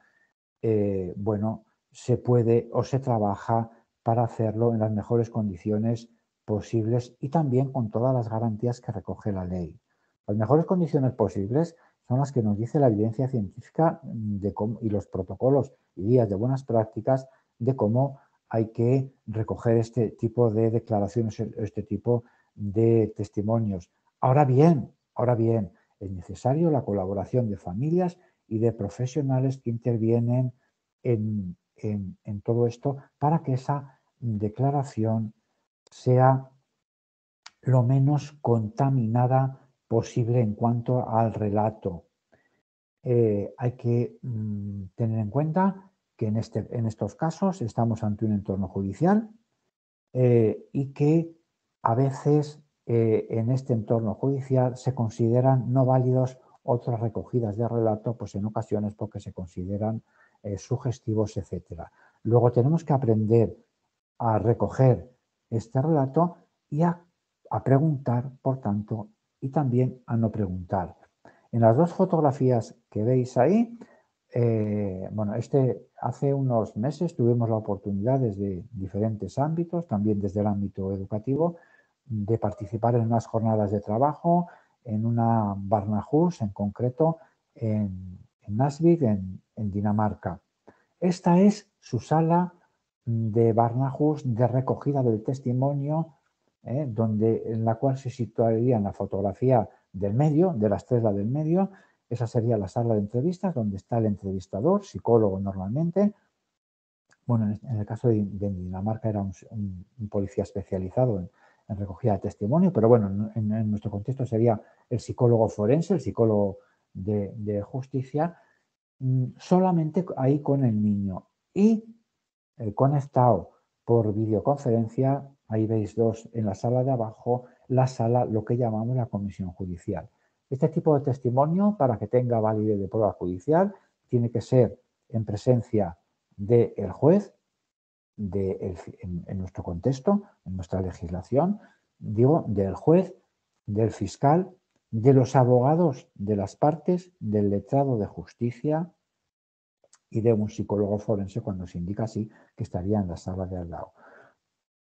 eh, bueno, se puede o se trabaja para hacerlo en las mejores condiciones posibles y también con todas las garantías que recoge la ley. Las mejores condiciones posibles son las que nos dice la evidencia científica de y los protocolos y guías de buenas prácticas de cómo hay que recoger este tipo de declaraciones, este tipo de testimonios. Ahora bien, ahora bien, es necesario la colaboración de familias y de profesionales que intervienen en, todo esto para que esa declaración sea lo menos contaminada posible en cuanto al relato. Eh, hay que mm, tener en cuenta que en, este, en, estos casos estamos ante un entorno judicial eh, y que a veces eh, en este entorno judicial se consideran no válidos otras recogidas de relato, pues en ocasiones porque se consideran eh, sugestivos, etc. Luego tenemos que aprender a recoger este relato y a, preguntar, por tanto, y también a no preguntar. En las dos fotografías que veis ahí, eh, bueno, este hace unos meses tuvimos la oportunidad desde diferentes ámbitos, también desde el ámbito educativo, de participar en unas jornadas de trabajo en una Barnahus, en concreto en, en en, Dinamarca. Esta es su sala de Barnahus de recogida del testimonio, eh, donde, en la cual se situaría en la fotografía del medio, de la estrella del medio. Esa sería la sala de entrevistas, donde está el entrevistador, psicólogo normalmente. Bueno, en el caso de, Dinamarca era un policía especializado en, en recogida de testimonio, pero bueno, en, nuestro contexto sería el psicólogo forense, el psicólogo de, justicia, mm, solamente ahí con el niño y eh, conectado por videoconferencia, ahí veis dos en la sala de abajo, la sala, lo que llamamos la comisión judicial. Este tipo de testimonio, para que tenga validez de prueba judicial, tiene que ser en presencia del juez, en, nuestro contexto, en nuestra legislación, digo, del juez, del fiscal, de los abogados de las partes, del letrado de justicia y de un psicólogo forense cuando se indica así que estaría en la sala de al lado.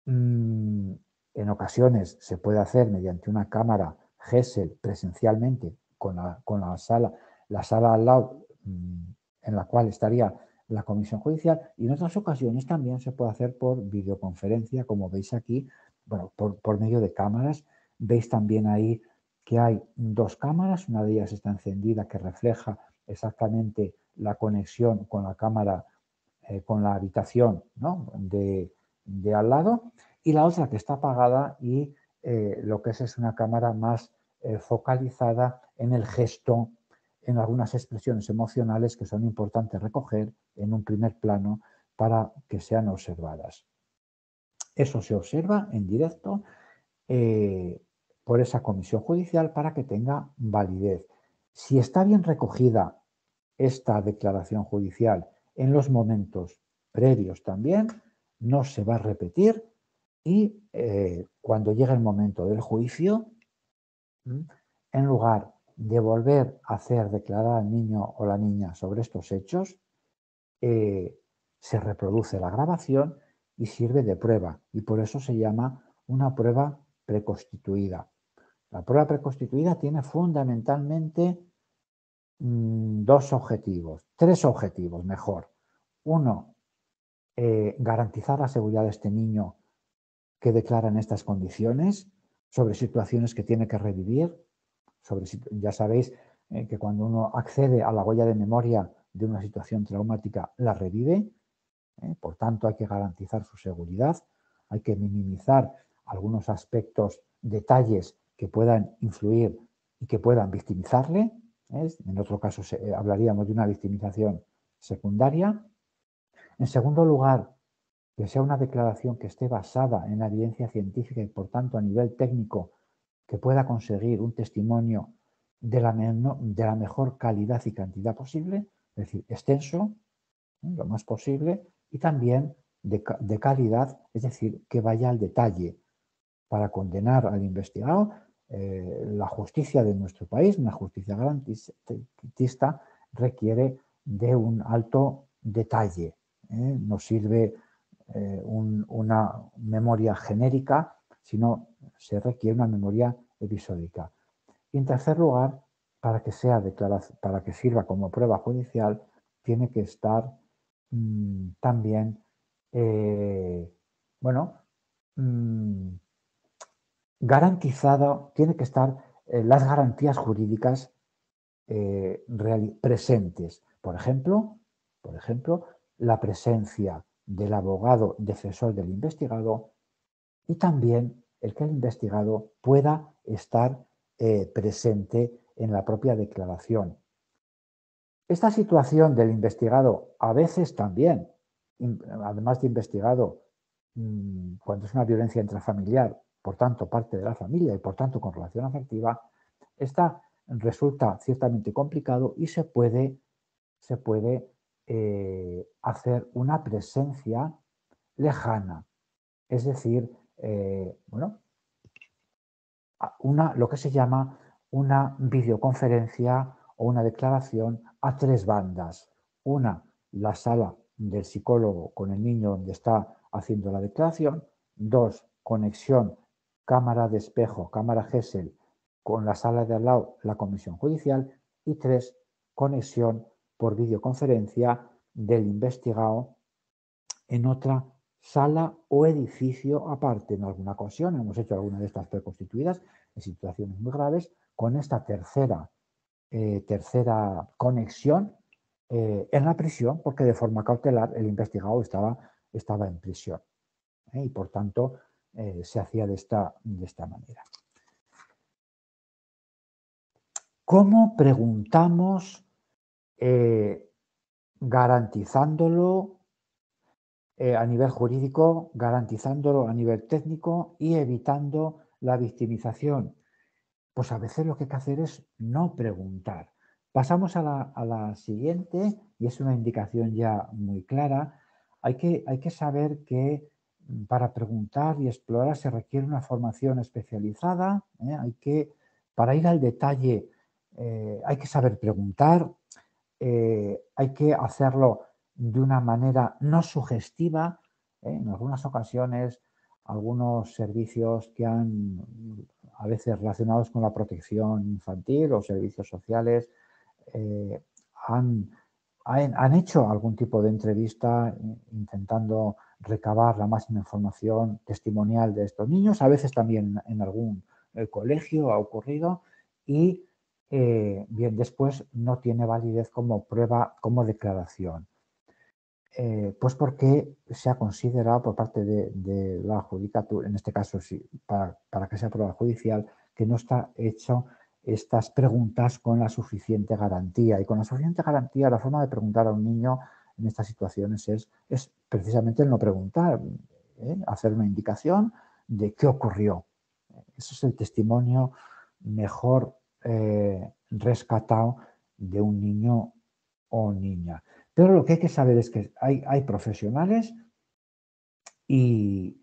Mm, en ocasiones se puede hacer mediante una cámara GESEL presencialmente con la, con la sala, la sala al lado mm, en la cual estaría la comisión judicial y en otras ocasiones también se puede hacer por videoconferencia, como veis aquí, bueno, por, por medio de cámaras. Veis también ahí que hay dos cámaras, una de ellas está encendida que refleja exactamente la conexión con la cámara, eh, con la habitación de, al lado, y la otra que está apagada y eh, lo que es es una cámara más eh, focalizada en el gesto, en algunas expresiones emocionales que son importantes recoger en un primer plano para que sean observadas. Eso se observa en directo por esa comisión judicial para que tenga validez. Si está bien recogida esta declaración judicial en los momentos previos también, no se va a repetir y eh, cuando llegue el momento del juicio, en lugar de volver a hacer declarar al niño o la niña sobre estos hechos, eh, se reproduce la grabación y sirve de prueba y por eso se llama una prueba preconstituida. La prueba preconstituida tiene fundamentalmente mm, dos objetivos, tres objetivos mejor. Uno, eh, garantizar la seguridad de este niño que declara en estas condiciones sobre situaciones que tiene que revivir. Sobre, ya sabéis eh, que cuando uno accede a la huella de memoria de una situación traumática, la revive. Eh, por tanto, hay que garantizar su seguridad, hay que minimizar algunos aspectos, detalles que puedan influir y que puedan victimizarle. En otro caso eh, hablaríamos de una victimización secundaria. En segundo lugar, que sea una declaración que esté basada en la evidencia científica y por tanto a nivel técnico que pueda conseguir un testimonio de la, de la mejor calidad y cantidad posible, es decir, extenso, lo más posible, y también de, de calidad, es decir, que vaya al detalle para condenar al investigado eh, la justicia de nuestro país, una justicia garantista, requiere de un alto detalle. ¿eh? No sirve eh, una memoria genérica, sino se requiere una memoria episódica. Y en tercer lugar, para que, sea para que sirva como prueba judicial, tiene que estar mm, también, bueno, mm, garantizado, tiene que estar eh, las garantías jurídicas eh, presentes. Por ejemplo, por ejemplo, la presencia del abogado defensor del investigado y también el que el investigado pueda estar eh, presente en la propia declaración. Esta situación del investigado a veces también, además de investigado, mm, cuando es una violencia intrafamiliar por tanto parte de la familia y por tanto con relación afectiva, esta resulta ciertamente complicado y se puede, se puede eh, hacer una presencia lejana, es decir, eh, bueno, una, lo que se llama una videoconferencia o una declaración a tres bandas. Una, la sala del psicólogo con el niño donde está haciendo la declaración. Dos, conexión cámara de espejo, cámara GESEL, con la sala de al lado, la comisión judicial, y tres, conexión por videoconferencia del investigado en otra sala o edificio aparte. En alguna ocasión hemos hecho alguna de estas preconstituidas en situaciones muy graves con esta tercera, eh, tercera conexión eh, en la prisión porque de forma cautelar el investigado estaba, estaba en prisión. ¿eh? Y por tanto se hacía de esta, de esta manera. ¿Cómo preguntamos garantizándolo eh, a nivel jurídico, garantizándolo a nivel técnico y evitando la victimización? Pues a veces lo que hay que hacer es no preguntar. Pasamos a la, a la siguiente y es una indicación ya muy clara. Hay que, hay que saber que para preguntar y explorar se requiere una formación especializada, ¿eh? hay que, para ir al detalle eh, hay que saber preguntar, hay que hacerlo de una manera no sugestiva, en algunas ocasiones algunos servicios que han, a veces relacionados con la protección infantil o servicios sociales, eh, han, han, hecho algún tipo de entrevista intentando recabar la máxima información testimonial de estos niños, a veces también en algún eh, colegio ha ocurrido y eh, bien, después no tiene validez como prueba, como declaración. Eh, pues porque se ha considerado por parte de, la judicatura, en este caso sí, para, para, que sea prueba judicial, que no está hecho estas preguntas con la suficiente garantía. Y con la suficiente garantía, la forma de preguntar a un niño en estas situaciones es, es precisamente el no preguntar, ¿eh? hacer una indicación de qué ocurrió. Ese es el testimonio mejor eh, rescatado de un niño o niña. Pero lo que hay que saber es que hay, profesionales y,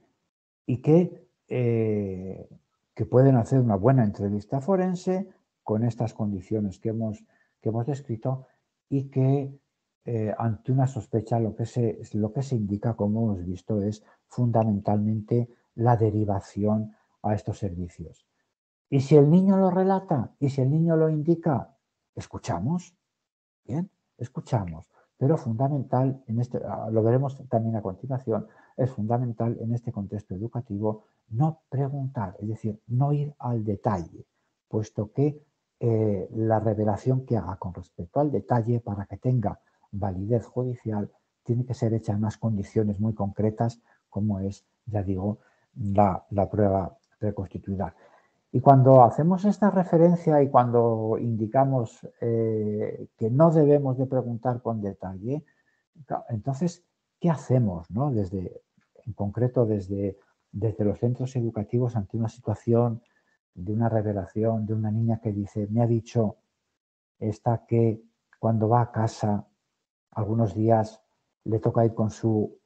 que, eh, que pueden hacer una buena entrevista forense con estas condiciones que hemos, que hemos descrito y que eh, ante una sospecha lo que, se, lo que se indica, como hemos visto, es fundamentalmente la derivación a estos servicios. Y si el niño lo relata y si el niño lo indica, escuchamos, bien, escuchamos. Pero fundamental, en este, ah, lo veremos también a continuación, es fundamental en este contexto educativo no preguntar, es decir, no ir al detalle, puesto que eh, la revelación que haga con respecto al detalle para que tenga validez judicial tiene que ser hecha en unas condiciones muy concretas, como es, ya digo, la, la prueba preconstituida. Y cuando hacemos esta referencia y cuando indicamos eh, que no debemos de preguntar con detalle, entonces, ¿qué hacemos? No? Desde, en concreto, desde, desde los centros educativos ante una situación de una revelación de una niña que dice, me ha dicho esta que cuando va a casa algunos días le toca ir con su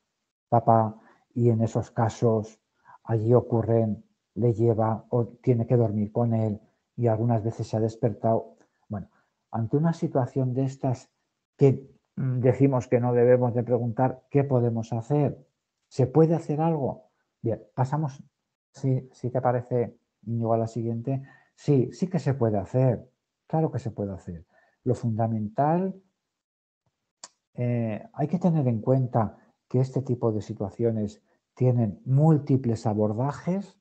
papá y en esos casos allí ocurren le lleva o tiene que dormir con él y algunas veces se ha despertado. Bueno, ante una situación de estas que mm, decimos que no debemos de preguntar, ¿qué podemos hacer? ¿Se puede hacer algo? Bien, pasamos, si, te parece, Íñigo, a la siguiente. Sí, sí que se puede hacer, claro que se puede hacer. Lo fundamental, eh, hay que tener en cuenta que este tipo de situaciones tienen múltiples abordajes,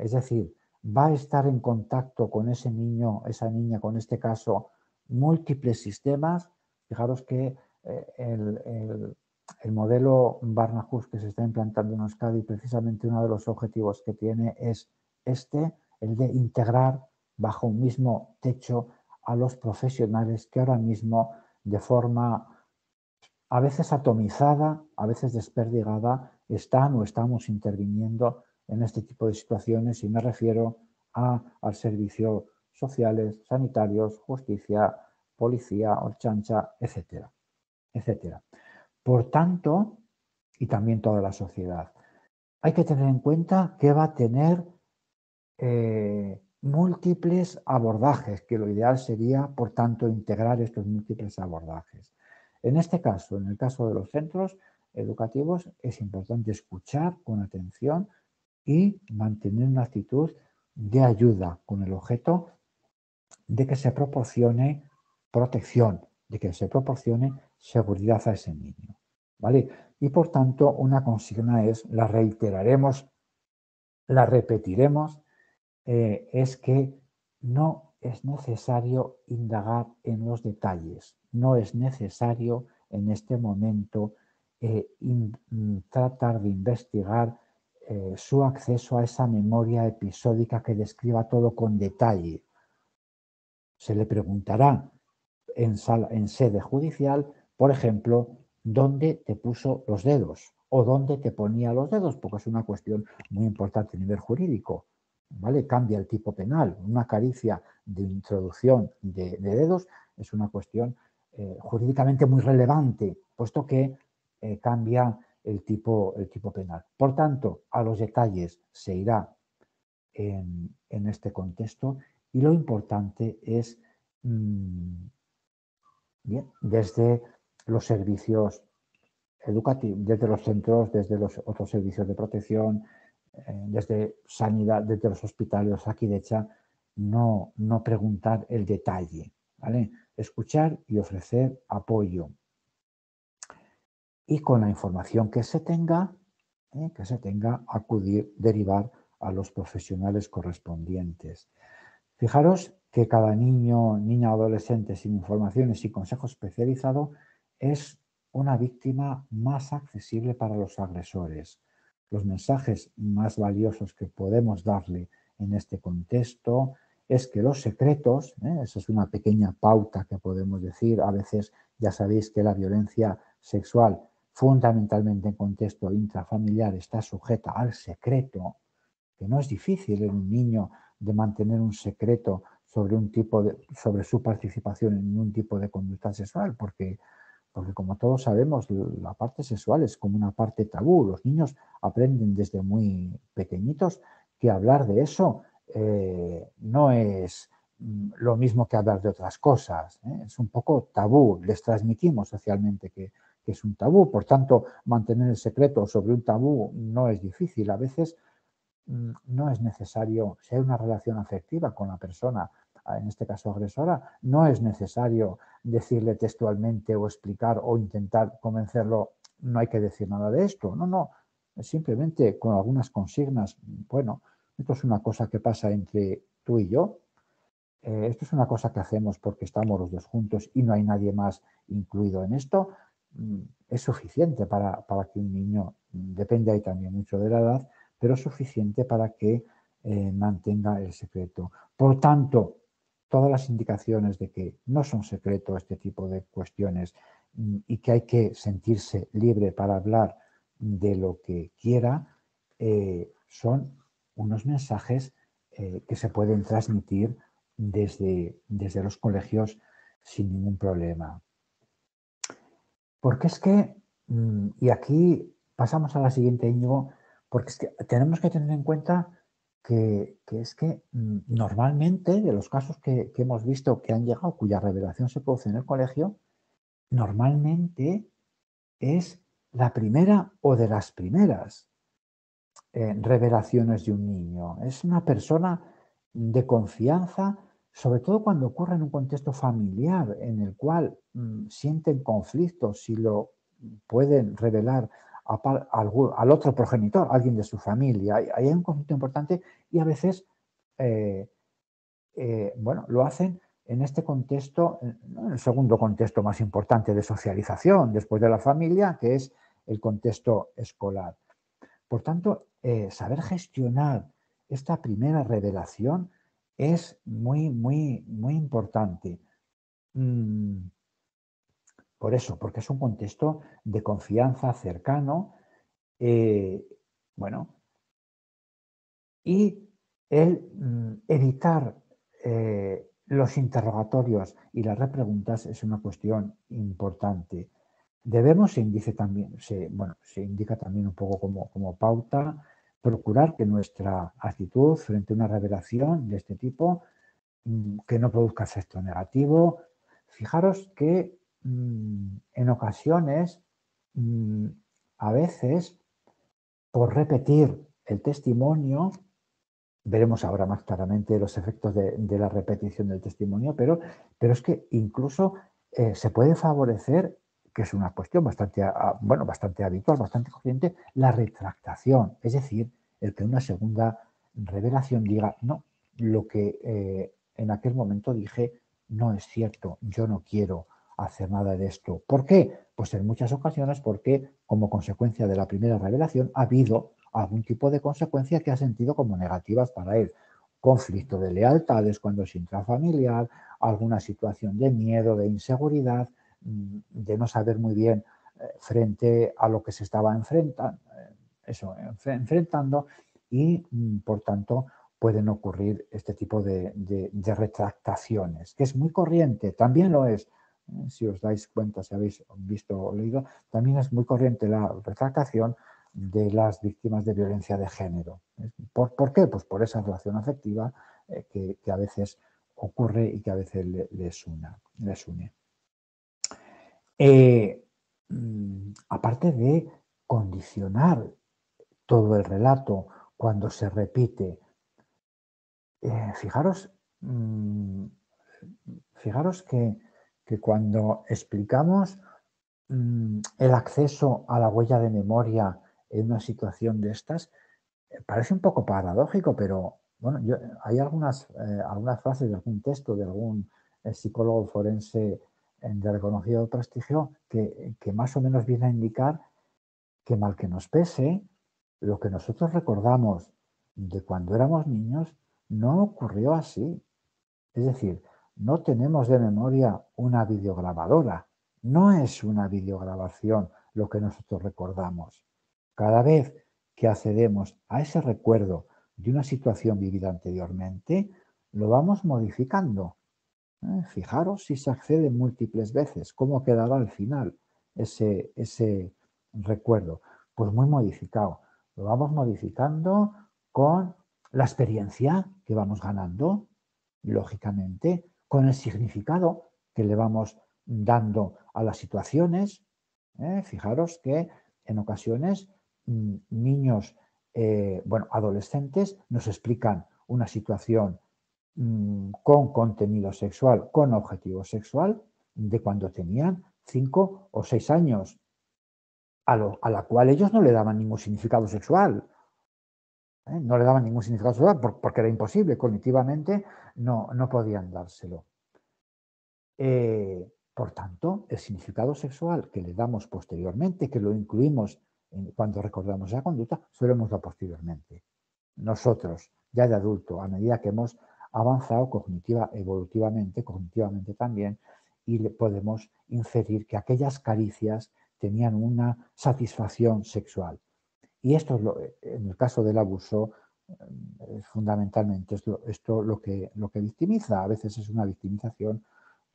es decir, va a estar en contacto con ese niño, esa niña, con este caso, múltiples sistemas. Fijaros que eh, el, modelo Barnahus que se está implantando en Euskadi, precisamente uno de los objetivos que tiene es este, el de integrar bajo un mismo techo a los profesionales que ahora mismo de forma a veces atomizada, a veces desperdigada, están o estamos interviniendo en este tipo de situaciones y me refiero a, al servicio sociales, sanitarios, justicia, policía, orchancha, etcétera, etcétera. Por tanto, y también toda la sociedad, hay que tener en cuenta que va a tener eh, múltiples abordajes, que lo ideal sería, por tanto, integrar estos múltiples abordajes. En este caso, en el caso de los centros educativos, es importante escuchar con atención y mantener una actitud de ayuda con el objeto de que se proporcione protección, de que se proporcione seguridad a ese niño. ¿vale? Y por tanto, una consigna es, la reiteraremos, la repetiremos, eh, es que no es necesario indagar en los detalles, no es necesario en este momento eh, tratar de investigar eh, su acceso a esa memoria episódica que describa todo con detalle. Se le preguntará en, en sede judicial, por ejemplo, dónde te puso los dedos o dónde te ponía los dedos, porque es una cuestión muy importante a nivel jurídico. ¿vale? Cambia el tipo penal. Una caricia de introducción de, dedos es una cuestión eh, jurídicamente muy relevante, puesto que eh, cambia el tipo, el tipo penal. Por tanto, a los detalles se irá en, este contexto y lo importante es, mm, desde los servicios educativos, desde los centros, desde los otros servicios de protección, eh, desde sanidad, desde los hospitales aquí de hecha, no, no preguntar el detalle, ¿vale? Escuchar y ofrecer apoyo. Y con la información que se tenga, ¿eh? que se tenga, acudir, derivar a los profesionales correspondientes. Fijaros que cada niño, niña adolescente sin informaciones y consejo especializado es una víctima más accesible para los agresores. Los mensajes más valiosos que podemos darle en este contexto es que los secretos, ¿eh? esa es una pequeña pauta que podemos decir, a veces ya sabéis que la violencia sexual fundamentalmente en contexto intrafamiliar está sujeta al secreto, que no es difícil en un niño de mantener un secreto sobre un tipo de, sobre su participación en un tipo de conducta sexual, porque, porque como todos sabemos, la parte sexual es como una parte tabú. Los niños aprenden desde muy pequeñitos que hablar de eso eh, no es mm, lo mismo que hablar de otras cosas. ¿eh? Es un poco tabú. Les transmitimos socialmente que, que, es un tabú. Por tanto, mantener el secreto sobre un tabú no es difícil. A veces mm, no es necesario, si hay una relación afectiva con la persona, en este caso agresora, no es necesario decirle textualmente o explicar o intentar convencerlo, no hay que decir nada de esto. No, no, simplemente con algunas consignas, bueno, esto es una cosa que pasa entre tú y yo. Eh, esto es una cosa que hacemos porque estamos los dos juntos y no hay nadie más incluido en esto. Mm, es suficiente para, que un niño, mm, depende ahí también mucho de la edad, pero suficiente para que eh, mantenga el secreto. Por tanto, todas las indicaciones de que no son secreto este tipo de cuestiones mm, y que hay que sentirse libre para hablar de lo que quiera, eh, son unos mensajes eh, que se pueden transmitir desde, desde los colegios sin ningún problema. Porque es que, mm, y aquí pasamos a la siguiente, Íñigo, porque es que tenemos que tener en cuenta que, es que mm, normalmente de los casos que, hemos visto que han llegado, cuya revelación se produce en el colegio, normalmente es la primera o de las primeras eh, revelaciones de un niño. Es una persona de confianza, sobre todo cuando ocurre en un contexto familiar en el cual mm, sienten conflictos si lo pueden revelar al, otro progenitor, alguien de su familia. Hay un conflicto importante y a veces, eh, eh, bueno, lo hacen en este contexto, en el segundo contexto más importante de socialización después de la familia, que es el contexto escolar. Por tanto, eh, saber gestionar esta primera revelación es muy, muy, muy importante. Mm, por eso, porque es un contexto de confianza cercano, eh, bueno, y el mm, evitar eh, los interrogatorios y las repreguntas es una cuestión importante. Debemos, se indica también, bueno, se indica también un poco como, como pauta, procurar que nuestra actitud frente a una revelación de este tipo, mm, que no produzca efecto negativo. Fijaros que Mm, en ocasiones, mm, a veces, por repetir el testimonio, veremos ahora más claramente los efectos de, la repetición del testimonio, pero, pero es que incluso eh, se puede favorecer, que es una cuestión bastante, bueno, bastante habitual, bastante corriente, la retractación, es decir, el que una segunda revelación diga, no, lo que eh, en aquel momento dije no es cierto, yo no quiero hacer nada de esto. ¿Por qué? Pues en muchas ocasiones porque como consecuencia de la primera revelación ha habido algún tipo de consecuencia que ha sentido como negativas para él. Conflicto de lealtades cuando es intrafamiliar, alguna situación de miedo, de inseguridad, de no saber muy bien eh, frente a lo que se estaba enfrentando, eh, eso, enfrentando y mm, por tanto pueden ocurrir este tipo de, retractaciones, que es muy corriente, también lo es ¿eh? si os dais cuenta, si habéis visto o leído, también es muy corriente la retractación de las víctimas de violencia de género. ¿eh? ¿Por, qué? Pues por esa relación afectiva que, a veces ocurre y que a veces les, les une. Mm, aparte de condicionar todo el relato cuando se repite. Eh, fijaros, mm, fijaros que, cuando explicamos mm, el acceso a la huella de memoria en una situación de estas, eh, parece un poco paradójico, pero bueno, hay algunas, eh, algunas frases de algún texto de algún psicólogo forense de reconocido prestigio que, más o menos viene a indicar que mal que nos pese, lo que nosotros recordamos de cuando éramos niños no ocurrió así. Es decir, no tenemos de memoria una videograbadora. No es una videograbación lo que nosotros recordamos. Cada vez que accedemos a ese recuerdo de una situación vivida anteriormente, lo vamos modificando. ¿Eh? Fijaros si se accede múltiples veces, cómo quedará al final ese, ese recuerdo. Pues muy modificado. Lo vamos modificando con la experiencia que vamos ganando, lógicamente, con el significado que le vamos dando a las situaciones. ¿eh? Fijaros que en ocasiones mm, niños, eh, bueno, adolescentes nos explican una situación mm, con contenido sexual, con objetivo sexual, de cuando tenían cinco o seis años a, la cual ellos no le daban ningún significado sexual. ¿eh? No le daban ningún significado sexual porque era imposible, cognitivamente no, no podían dárselo. Eh, por tanto, el significado sexual que le damos posteriormente, que lo incluimos cuando recordamos esa conducta, solo hemos dado posteriormente. Nosotros, ya de adulto, a medida que hemos avanzado cognitiva, evolutivamente, cognitivamente también, y podemos inferir que aquellas caricias tenían una satisfacción sexual. Y esto es lo, en el caso del abuso, eh, fundamentalmente esto lo que, lo que victimiza. A veces es una victimización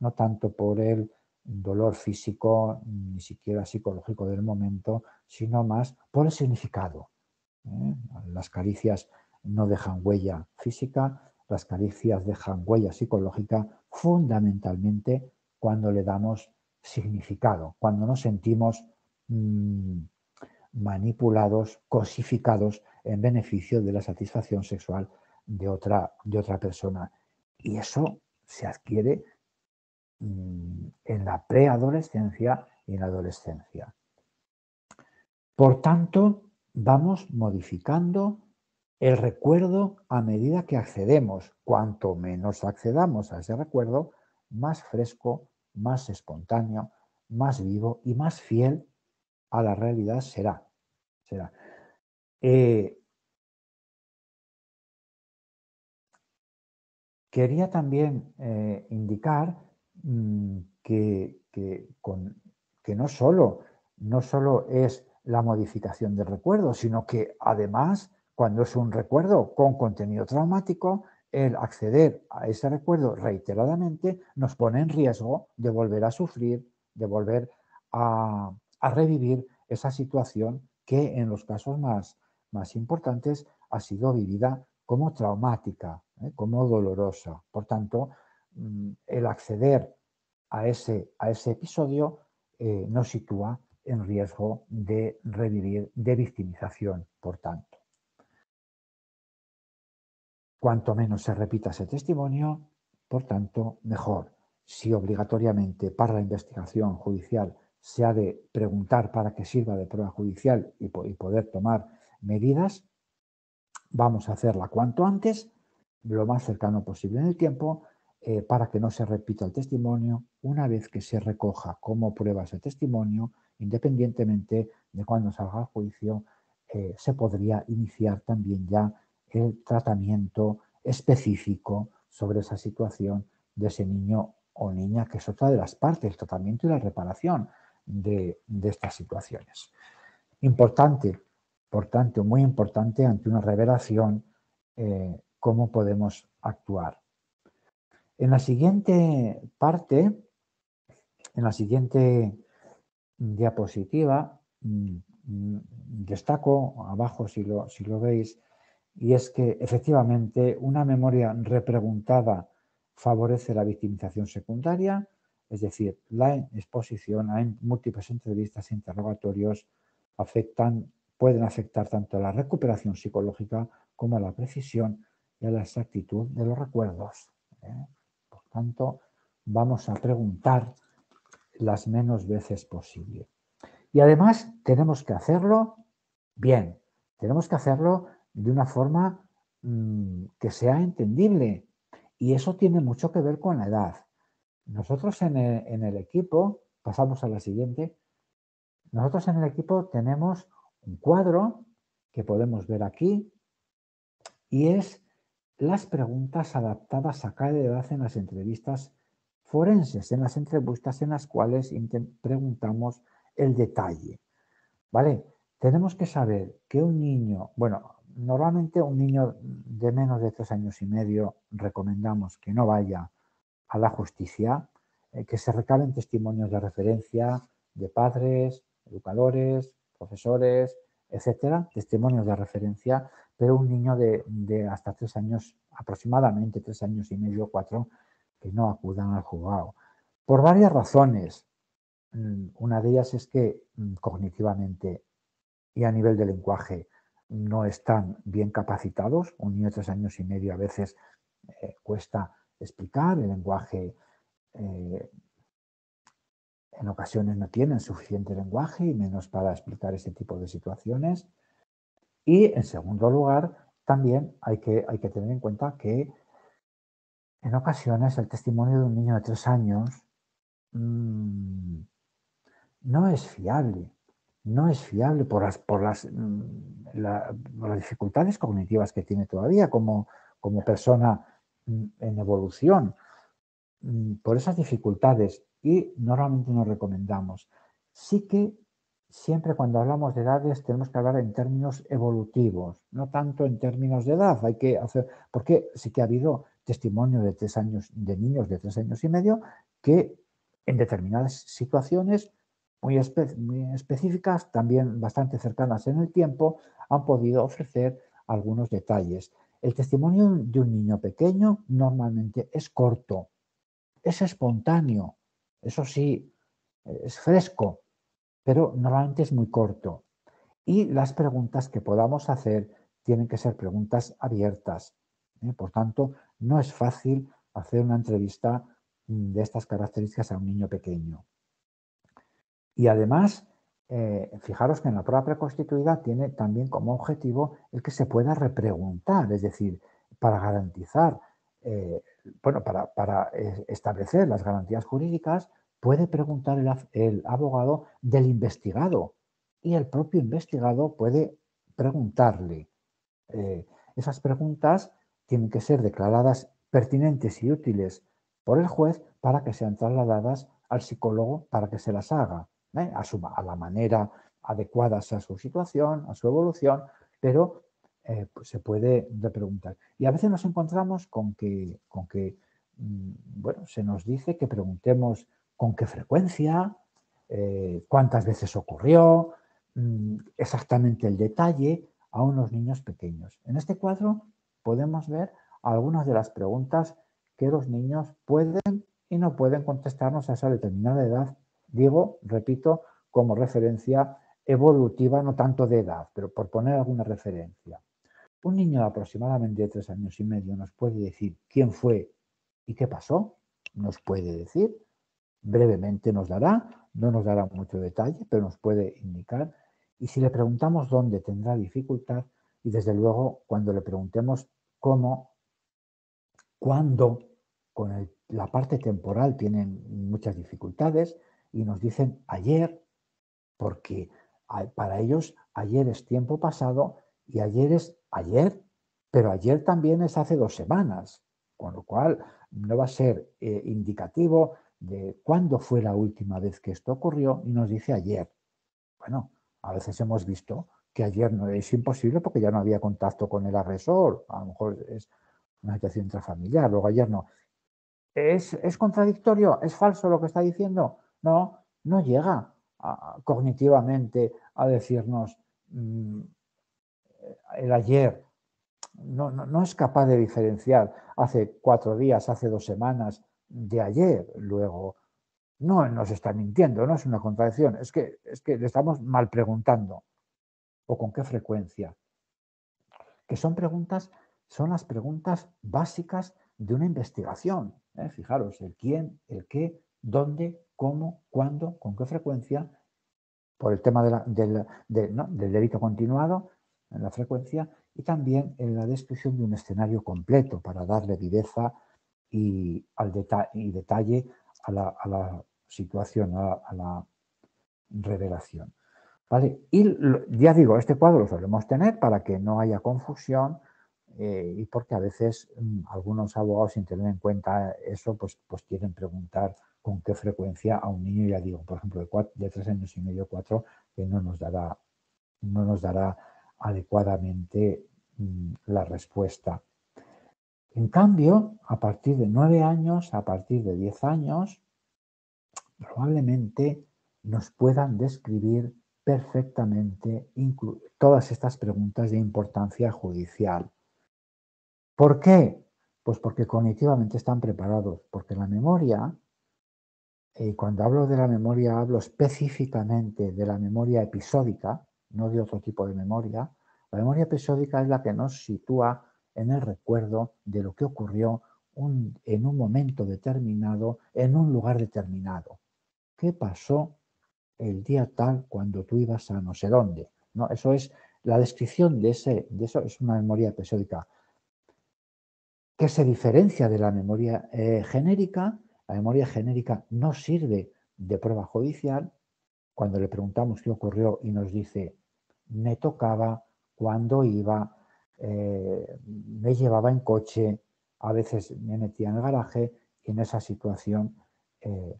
no tanto por el dolor físico, ni siquiera psicológico del momento, sino más por el significado. ¿eh? Las caricias no dejan huella física, las caricias dejan huella psicológica fundamentalmente cuando le damos significado, cuando nos sentimos mm, manipulados, cosificados en beneficio de la satisfacción sexual de otra, de otra persona. Y eso se adquiere mm, en la preadolescencia y en la adolescencia. Por tanto, vamos modificando el recuerdo a medida que accedemos. Cuanto menos accedamos a ese recuerdo, más fresco, más espontáneo, más vivo y más fiel a la realidad será. Eh, quería también eh, indicar mm, que, que, no, solo, no solo es la modificación del recuerdo, sino que además, cuando es un recuerdo con contenido traumático, el acceder a ese recuerdo reiteradamente nos pone en riesgo de volver a sufrir, de volver a, revivir esa situación que en los casos más, importantes ha sido vivida como traumática, ¿eh? como dolorosa. Por tanto, mm, el acceder a ese, a ese episodio eh, nos sitúa en riesgo de revivir, de victimización, por tanto. Cuanto menos se repita ese testimonio, por tanto, mejor. Si obligatoriamente para la investigación judicial se ha de preguntar para que sirva de prueba judicial y, poder tomar medidas, vamos a hacerla cuanto antes, lo más cercano posible en el tiempo, eh, para que no se repita el testimonio una vez que se recoja como prueba ese testimonio, independientemente de cuando salga al juicio, eh, se podría iniciar también ya el tratamiento específico sobre esa situación de ese niño o niña, que es otra de las partes, el tratamiento y la reparación de, estas situaciones. Importante, por tanto, muy importante ante una revelación, eh, cómo podemos actuar. En la siguiente parte, en la siguiente diapositiva, mm, mm, destaco abajo, si lo veis, y es que efectivamente una memoria repreguntada favorece la victimización secundaria, es decir, la exposición a múltiples entrevistas e interrogatorios afectan pueden afectar tanto a la recuperación psicológica como a la precisión y a la exactitud de los recuerdos. ¿eh? Por tanto, vamos a preguntar las menos veces posible. Y además tenemos que hacerlo bien, tenemos que hacerlo de una forma mm, que sea entendible. Y eso tiene mucho que ver con la edad. Nosotros en el, equipo, pasamos a la siguiente, nosotros en el equipo tenemos un cuadro que podemos ver aquí y es las preguntas adaptadas a cada edad en las entrevistas forenses, en las entrevistas en las cuales preguntamos el detalle. ¿Vale? Tenemos que saber que un niño, bueno, normalmente un niño de menos de tres años y medio recomendamos que no vaya a la justicia, eh, que se recaben testimonios de referencia de padres, educadores, profesores, etcétera, testimonios de referencia, pero un niño de, de, hasta tres años, aproximadamente tres años y medio, cuatro, que no acudan al juzgado. Por varias razones. Mm, una de ellas es que mm, cognitivamente y a nivel de lenguaje no están bien capacitados. Un niño de tres años y medio a veces eh, cuesta explicar, el lenguaje eh, en ocasiones no tienen suficiente lenguaje y menos para explicar ese tipo de situaciones. Y en segundo lugar, también hay que, hay que tener en cuenta que en ocasiones el testimonio de un niño de tres años mmm, no es fiable. No es fiable por las, por las, mm, las dificultades cognitivas que tiene todavía como, como persona mm, en evolución. Mm, por esas dificultades y normalmente nos recomendamos. Sí que siempre cuando hablamos de edades tenemos que hablar en términos evolutivos, no tanto en términos de edad. Hay que hacer, porque sí que ha habido testimonio de tres años, de niños de tres años y medio que en determinadas situaciones muy, específicas, también bastante cercanas en el tiempo, han podido ofrecer algunos detalles. El testimonio de un niño pequeño normalmente es corto, es espontáneo, eso sí, es fresco, pero normalmente es muy corto. Y las preguntas que podamos hacer tienen que ser preguntas abiertas. ¿eh? Por tanto, no es fácil hacer una entrevista de estas características a un niño pequeño. Y además, eh, fijaros que en la prueba preconstituida tiene también como objetivo el que se pueda repreguntar, es decir, para garantizar, eh, bueno, para, eh, establecer las garantías jurídicas, puede preguntar el, abogado del investigado y el propio investigado puede preguntarle. esas preguntas tienen que ser declaradas pertinentes y útiles por el juez para que sean trasladadas al psicólogo para que se las haga. ¿Eh? a, la manera adecuada a su situación, a su evolución, pero eh, pues se puede preguntar. Y a veces nos encontramos con que, con mm, bueno, se nos dice que preguntemos con qué frecuencia, eh, cuántas veces ocurrió, mm, exactamente el detalle a unos niños pequeños. En este cuadro podemos ver algunas de las preguntas que los niños pueden y no pueden contestarnos a esa determinada edad Digo, repito, como referencia evolutiva, no tanto de edad, pero por poner alguna referencia. Un niño de aproximadamente tres años y medio nos puede decir quién fue y qué pasó, nos puede decir, brevemente nos dará, no nos dará mucho detalle, pero nos puede indicar. Y si le preguntamos dónde tendrá dificultad, y desde luego cuando le preguntemos cómo, cuándo, con la parte temporal tienen muchas dificultades, y nos dicen ayer, porque para ellos ayer es tiempo pasado y ayer es ayer, pero ayer también es hace dos semanas, con lo cual no va a ser eh, indicativo de cuándo fue la última vez que esto ocurrió y nos dice ayer. Bueno, a veces hemos visto que ayer no es imposible porque ya no había contacto con el agresor, a lo mejor es una situación intrafamiliar, luego ayer no. ¿Es, ¿Es contradictorio? ¿Es falso lo que está diciendo? No, no llega cognitivamente a decirnos mm, el ayer. No, no, es capaz de diferenciar hace cuatro días, hace dos semanas de ayer. Luego, no nos está mintiendo, no es una contradicción, es que, es que le estamos mal preguntando. o con qué frecuencia. Que son preguntas, son las preguntas básicas de una investigación. ¿eh? Fijaros, el quién, el qué, dónde, cómo, cuándo, con qué frecuencia, por el tema del, del delito continuado, en la frecuencia, y también en la descripción de un escenario completo para darle viveza y, al y detalle a la, situación, a, la revelación. ¿Vale? Y ya digo, este cuadro lo solemos tener para que no haya confusión eh, y porque a veces mm, algunos abogados sin tener en cuenta eso, pues, pues quieren preguntar con qué frecuencia a un niño, ya digo, por ejemplo, de, de tres años y medio, cuatro, que no nos dará, no nos dará adecuadamente mm, la respuesta. En cambio, a partir de nueve años, a partir de diez años, probablemente nos puedan describir perfectamente todas estas preguntas de importancia judicial. ¿Por qué? Pues porque cognitivamente están preparados, porque la memoria, y eh, cuando hablo de la memoria hablo específicamente de la memoria episódica, no de otro tipo de memoria. La memoria episódica es la que nos sitúa en el recuerdo de lo que ocurrió en un momento determinado, en un lugar determinado. ¿Qué pasó el día tal cuando tú ibas a no sé dónde? ¿No? Eso es la descripción de, ese, de eso, es una memoria episódica que se diferencia de la memoria eh, genérica. La memoria genérica no sirve de prueba judicial. Cuando le preguntamos qué ocurrió y nos dice me tocaba cuando iba, eh, me llevaba en coche, a veces me metía en el garaje y en esa situación, eh,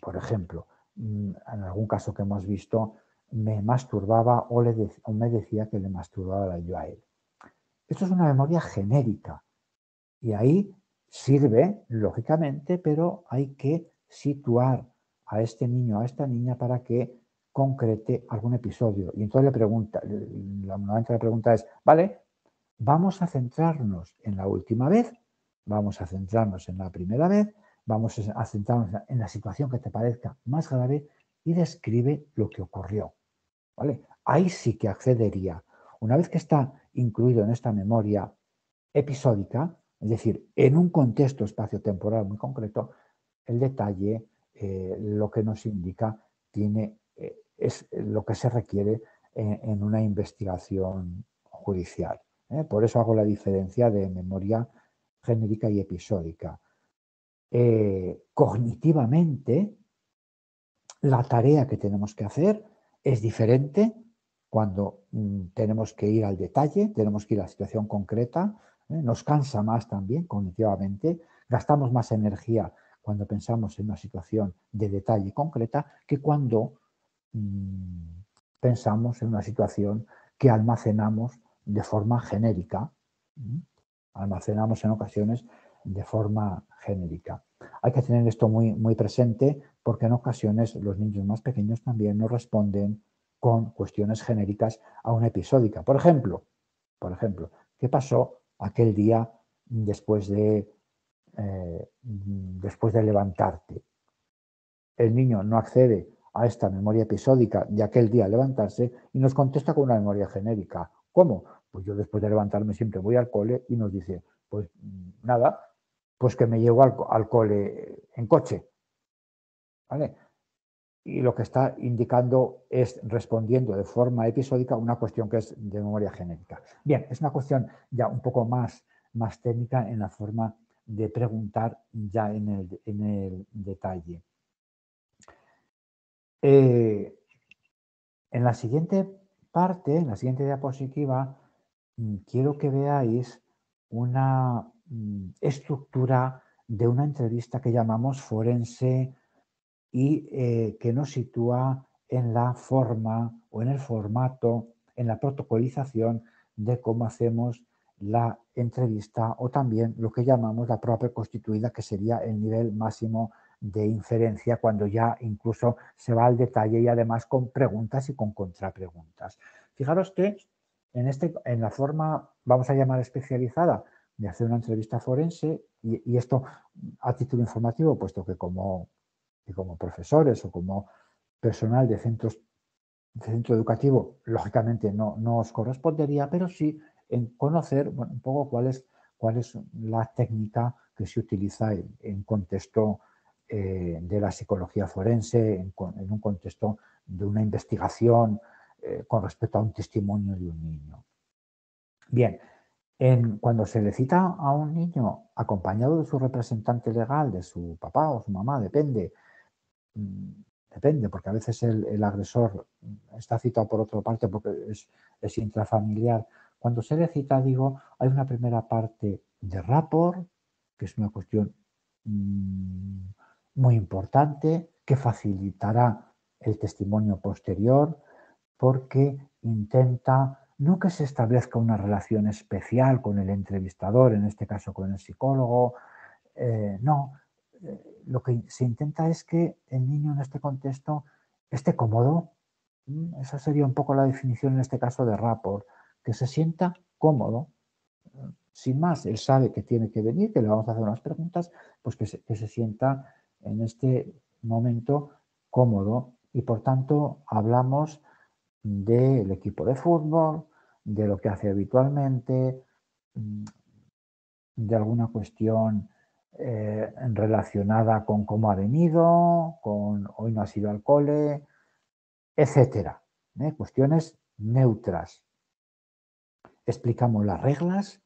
por ejemplo, mm, en algún caso que hemos visto, me masturbaba o, le me decía que le masturbaba yo a él. Esto es una memoria genérica y ahí sirve, lógicamente, pero hay que situar a este niño, a esta niña, para que concrete algún episodio. Y entonces le pregunta, la pregunta es, vale, vamos a centrarnos en la última vez, vamos a centrarnos en la primera vez, vamos a centrarnos en la situación que te parezca más grave y describe lo que ocurrió. ¿Vale? Ahí sí que accedería. Una vez que está incluido en esta memoria episódica, es decir, en un contexto espacio-temporal muy concreto, el detalle, eh, lo que nos indica, tiene es lo que se requiere en, una investigación judicial. ¿eh? Por eso hago la diferencia de memoria genérica y episódica. Eh, cognitivamente, la tarea que tenemos que hacer es diferente cuando mm, tenemos que ir al detalle, tenemos que ir a la situación concreta, ¿eh? Nos cansa más también cognitivamente, gastamos más energía cuando pensamos en una situación de detalle concreta que cuando Mm, pensamos en una situación que almacenamos de forma genérica. Almacenamos en ocasiones de forma genérica. Hay que tener esto muy, muy presente porque en ocasiones los niños más pequeños también nos responden con cuestiones genéricas a una episódica. Por ejemplo, por ejemplo, ¿qué pasó aquel día después de, eh, después de levantarte? El niño no accede a esta memoria episódica de aquel día levantarse y nos contesta con una memoria genérica. ¿Cómo? Pues yo después de levantarme siempre voy al cole y nos dice, pues nada, pues que me llevo al, cole en coche. ¿Vale? Y lo que está indicando es respondiendo de forma episódica una cuestión que es de memoria genérica. Bien, es una cuestión ya un poco más, más técnica en la forma de preguntar ya en el, en el detalle. Eh, en la siguiente parte, en la siguiente diapositiva, mm, quiero que veáis una mm, estructura de una entrevista que llamamos forense y eh, que nos sitúa en la forma o en el formato, en la protocolización de cómo hacemos la entrevista o también lo que llamamos la propia constituida, que sería el nivel máximo de inferencia cuando ya incluso se va al detalle y además con preguntas y con contrapreguntas. Fijaros que en, este, en la forma, vamos a llamar especializada, de hacer una entrevista forense, y, esto a título informativo, puesto que como, como profesores o como personal de centros centro educativo, lógicamente no, no os correspondería, pero sí en conocer un poco cuál es, cuál es la técnica que se utiliza en, contexto eh, de la psicología forense, en, un contexto de una investigación eh, con respecto a un testimonio de un niño. Bien, en, cuando se le cita a un niño acompañado de su representante legal, de su papá o su mamá, depende, depende, porque a veces el, agresor está citado por otra parte porque es, intrafamiliar. Cuando se le cita, digo, hay una primera parte de rapport, que es una cuestión mm, muy importante, que facilitará el testimonio posterior, porque intenta no que se establezca una relación especial con el entrevistador, en este caso con el psicólogo, eh, no, lo que se intenta es que el niño en este contexto esté cómodo, esa sería un poco la definición en este caso de rapport, que se sienta cómodo, sin más, él sabe que tiene que venir, que le vamos a hacer unas preguntas, pues que se, que se sienta en este momento cómodo. Y por tanto hablamos del equipo de fútbol, de lo que hace habitualmente, mm, de alguna cuestión eh, relacionada con cómo ha venido, con hoy no ha sido al cole, etcétera. ¿eh? Cuestiones neutras. Explicamos las reglas,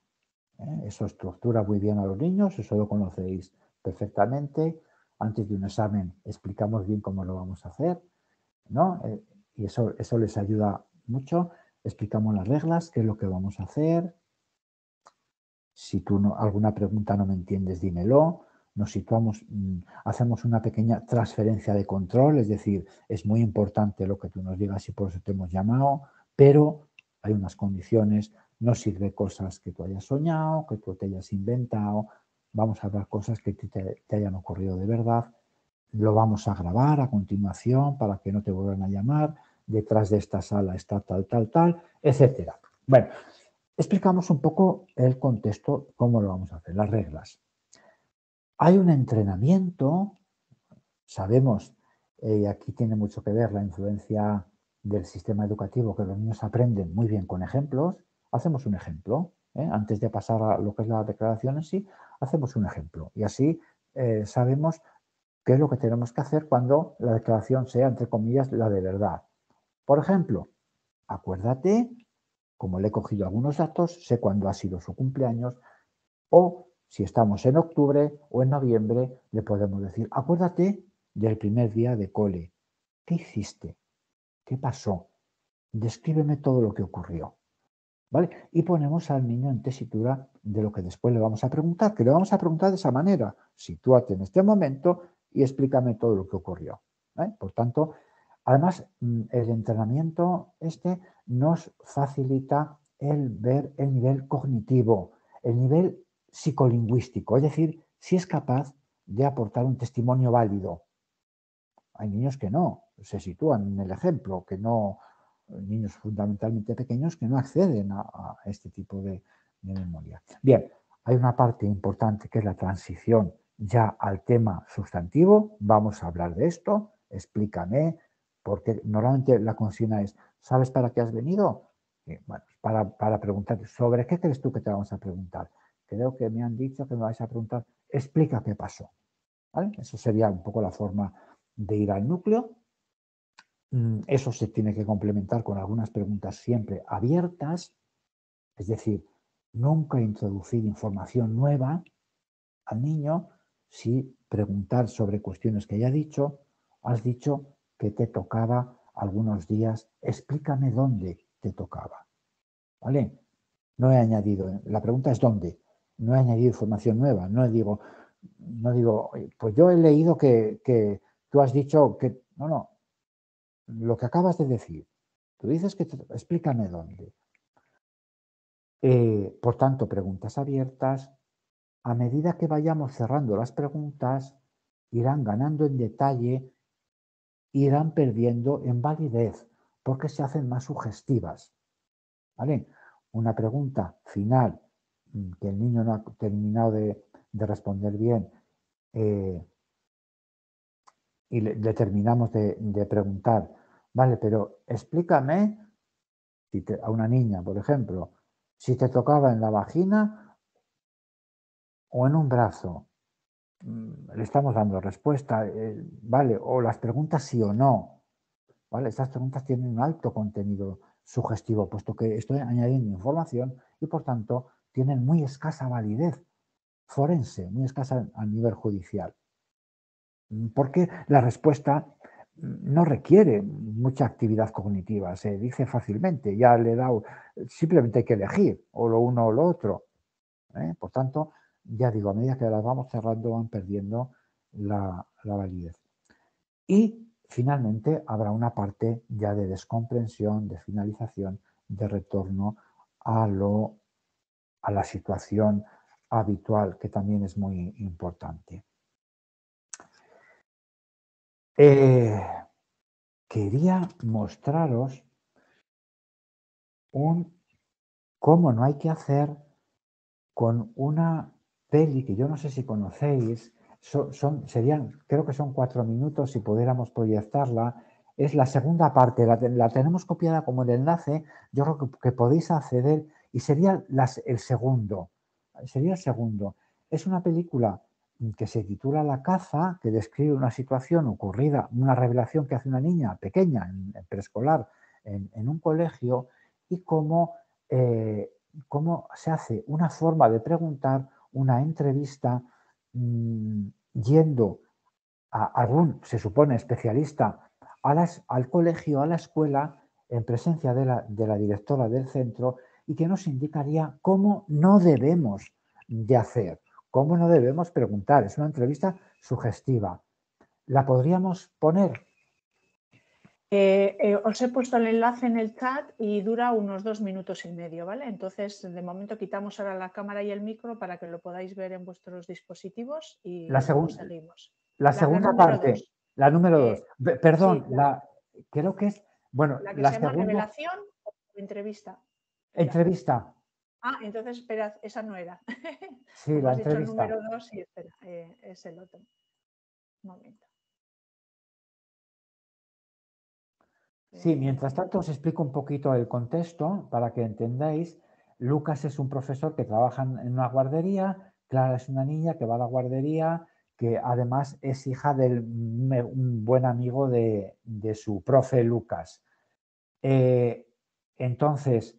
¿eh? eso estructura muy bien a los niños, eso lo conocéis perfectamente. Antes de un examen explicamos bien cómo lo vamos a hacer, ¿no? y eso, eso les ayuda mucho explicamos las reglas, qué es lo que vamos a hacer. Si tú no, alguna pregunta no me entiendes, dímelo. Nos situamos, mm, hacemos una pequeña transferencia de control, es decir, es muy importante lo que tú nos digas y por eso te hemos llamado, pero hay unas condiciones, no sirve cosas que tú hayas soñado, que tú te hayas inventado, vamos a hablar cosas que te, te hayan ocurrido de verdad, lo vamos a grabar a continuación para que no te vuelvan a llamar, detrás de esta sala está tal, tal, tal, etcétera. Bueno, explicamos un poco el contexto, cómo lo vamos a hacer, las reglas. Hay un entrenamiento, sabemos, eh, y aquí tiene mucho que ver la influencia del sistema educativo, que los niños aprenden muy bien con ejemplos. Hacemos un ejemplo, ¿eh? antes de pasar a lo que es la declaración en sí, hacemos un ejemplo. Y así eh, sabemos qué es lo que tenemos que hacer cuando la declaración sea, entre comillas, la de verdad. Por ejemplo, acuérdate, como le he cogido algunos datos, sé cuándo ha sido su cumpleaños, o si estamos en octubre o en noviembre, le podemos decir, acuérdate del primer día de cole. ¿Qué hiciste? ¿Qué pasó? Descríbeme todo lo que ocurrió. ¿Vale? Y ponemos al niño en tesitura de lo que después le vamos a preguntar, que le vamos a preguntar de esa manera. Sitúate en este momento y explícame todo lo que ocurrió. Por tanto, Además, mm, el entrenamiento este nos facilita el ver el nivel cognitivo, el nivel psicolingüístico, es decir, si es capaz de aportar un testimonio válido. Hay niños que no, se sitúan en el ejemplo, que no, niños fundamentalmente pequeños que no acceden a, este tipo de, de memoria. Bien, hay una parte importante que es la transición ya al tema sustantivo. Vamos a hablar de esto. Explícame, porque normalmente la consigna es, ¿sabes para qué has venido? bueno, para, para preguntar, ¿sobre qué crees tú que te vamos a preguntar? Creo que me han dicho que me vais a preguntar, explica qué pasó. Eso sería un poco la forma de ir al núcleo. Mm, eso se tiene que complementar con algunas preguntas siempre abiertas, es decir, nunca introducir información nueva al niño si preguntar sobre cuestiones que haya dicho, has dicho que te tocaba algunos días, explícame dónde te tocaba. ¿Vale? No he añadido, la pregunta es dónde. No he añadido información nueva, no digo, no digo, pues yo he leído que, que tú has dicho que, no, no, lo que acabas de decir, tú dices que, explícame dónde. Eh, por tanto, preguntas abiertas, a medida que vayamos cerrando las preguntas, irán ganando en detalle irán perdiendo en validez porque se hacen más sugestivas. ¿Vale? Una pregunta final mm, que el niño no ha terminado de, responder bien eh, y le, terminamos de, preguntar, Vale, pero explícame a una niña, por ejemplo, si te tocaba en la vagina o en un brazo. Mm, le estamos dando respuesta, eh, ¿vale? O las preguntas sí o no. ¿Vale? Estas preguntas tienen un alto contenido sugestivo, puesto que estoy añadiendo información y por tanto tienen muy escasa validez forense, muy escasa a nivel judicial. Mm, porque la respuesta no requiere mucha actividad cognitiva, se dice fácilmente, ya le he dado, simplemente hay que elegir o lo uno o lo otro. ¿eh? Por tanto, ya digo, a medida que las vamos cerrando van perdiendo la, validez. Y finalmente habrá una parte ya de descomprensión, de finalización, de retorno a, lo, a la situación habitual, que también es muy importante. Eh, quería mostraros un cómo no hay que hacer con una peli que yo no sé si conocéis, son, serían, creo que son cuatro minutos si pudiéramos proyectarla. Es la segunda parte, la, tenemos copiada como el enlace, yo creo que, podéis acceder y sería el segundo, sería el segundo. Es una película que se titula La caza, que describe una situación ocurrida, una revelación que hace una niña pequeña, en, preescolar, en, un colegio, y eh, cómo, se hace una forma de preguntar, una entrevista, mm, yendo a algún, se supone, especialista al colegio, a la escuela, en presencia de la, de la directora del centro, y que nos indicaría cómo no debemos de hacer ¿Cómo no debemos preguntar? Es una entrevista sugestiva. ¿La podríamos poner? Eh, eh, os he puesto el enlace en el chat y dura unos dos minutos y medio, ¿vale? Entonces, de momento quitamos ahora la cámara y el micro para que lo podáis ver en vuestros dispositivos y la seguimos. La, segunda parte, la número dos. Eh, perdón, la, creo que es, bueno, la que se llama revelación o entrevista. Entrevista. Ah, entonces, espera, esa no era. Sí, la has entrevista. Dicho el número dos y espera, es el otro. Un momento. Sí, mientras tanto os explico un poquito el contexto para que entendáis. Lucas es un profesor que trabaja en una guardería, Clara es una niña que va a la guardería, que además es hija de un buen amigo de, su profe Lucas. Eh, entonces,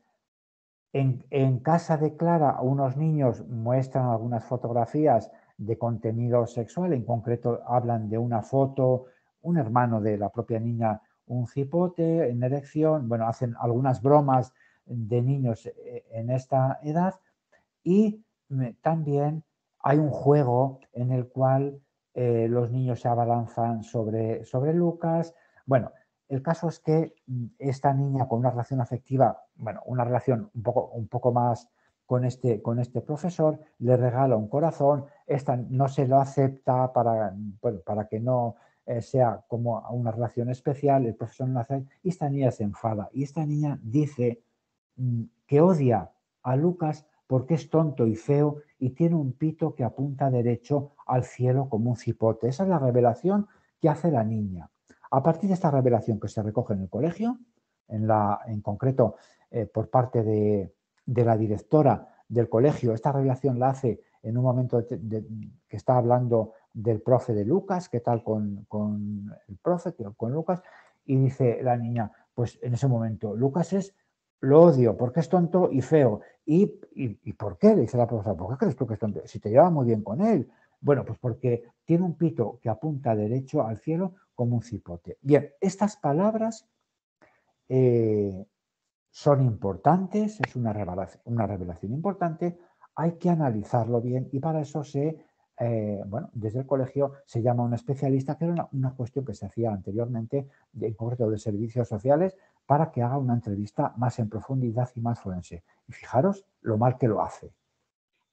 en, casa de Clara, unos niños muestran algunas fotografías de contenido sexual, en concreto hablan de una foto, un hermano de la propia niña, un cipote en erección, bueno, hacen algunas bromas de niños eh, en esta edad y mm, también hay un juego en el cual eh, los niños se abalanzan sobre, sobre Lucas. Bueno, el caso es que mm, esta niña con una relación afectiva, bueno, una relación un poco, un poco más con este, con este profesor, le regala un corazón, esta no se lo acepta para, para que no eh, sea como una relación especial, el profesor no hace, y esta niña se enfada. Y esta niña dice mm, que odia a Lucas porque es tonto y feo y tiene un pito que apunta derecho al cielo como un cipote. Esa es la revelación que hace la niña. A partir de esta revelación que se recoge en el colegio, en, la, en concreto eh, por parte de, la directora del colegio, esta revelación la hace en un momento que está hablando del profe de Lucas, qué tal con, el profe, con Lucas, y dice la niña, pues en ese momento, Lucas es, lo odio porque es tonto y feo. ¿Y, por qué? Le dice la profesora, ¿por qué crees tú que es tonto? Si te lleva muy bien con él. Bueno, pues porque tiene un pito que apunta derecho al cielo como un cipote. Bien, estas palabras eh, son importantes, es una revelación, importante, hay que analizarlo bien y para eso se, eh, bueno, desde el colegio se llama un especialista, que era una, cuestión que se hacía anteriormente, en concreto de servicios sociales, para que haga una entrevista más en profundidad y más forense. Y fijaros lo mal que lo hace.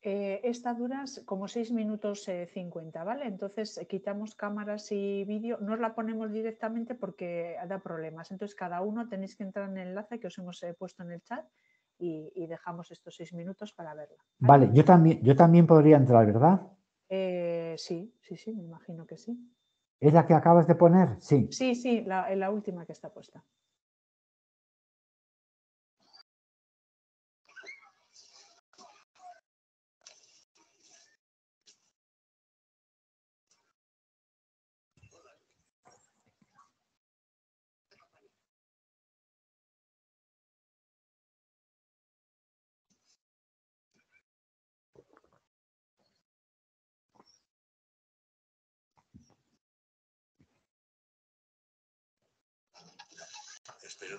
Eh, esta dura como 6 minutos 50, eh, ¿vale? Entonces eh, quitamos cámaras y vídeo, no la ponemos directamente porque da problemas. Entonces cada uno tenéis que entrar en el enlace que os hemos puesto en el chat y, dejamos estos 6 minutos para verla. Vale, yo, también, yo también podría entrar, ¿verdad? sí, sí, sí, me imagino que sí. ¿Es la que acabas de poner? Sí. Sí, sí, la, la última que está puesta.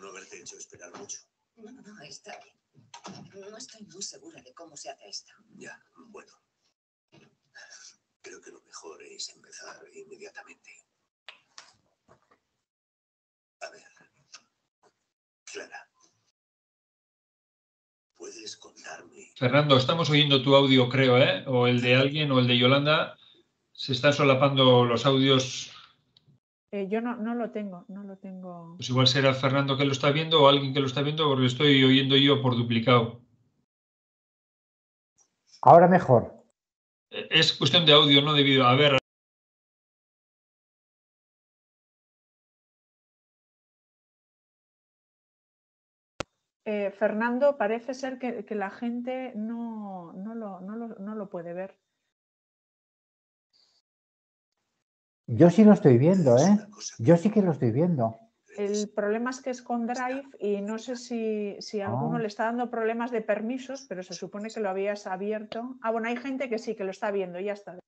No haberte hecho esperar mucho. No, no, no, está bien. No estoy muy segura de cómo se hace esto. Ya, bueno. Creo que lo mejor es empezar inmediatamente. A ver. Clara. ¿Puedes contarme? Fernando, estamos oyendo tu audio, creo, ¿eh? O el de alguien o el de Yolanda. Se están solapando los audios. Eh, yo no, no lo tengo, no lo tengo. Pues igual será Fernando que lo está viendo o alguien que lo está viendo porque estoy oyendo yo por duplicado. Ahora mejor. Eh, Es cuestión de audio, no de vídeo. A ver, Eh, Fernando, parece ser que, que la gente no, no, lo, no, lo, no lo puede ver. Yo sí lo estoy viendo, ¿eh? Yo sí que lo estoy viendo. El problema es que es con Drive y no sé si, si a alguno Ah. le está dando problemas de permisos, pero se supone que lo habías abierto. Ah, bueno, hay gente que sí, que lo está viendo, ya está.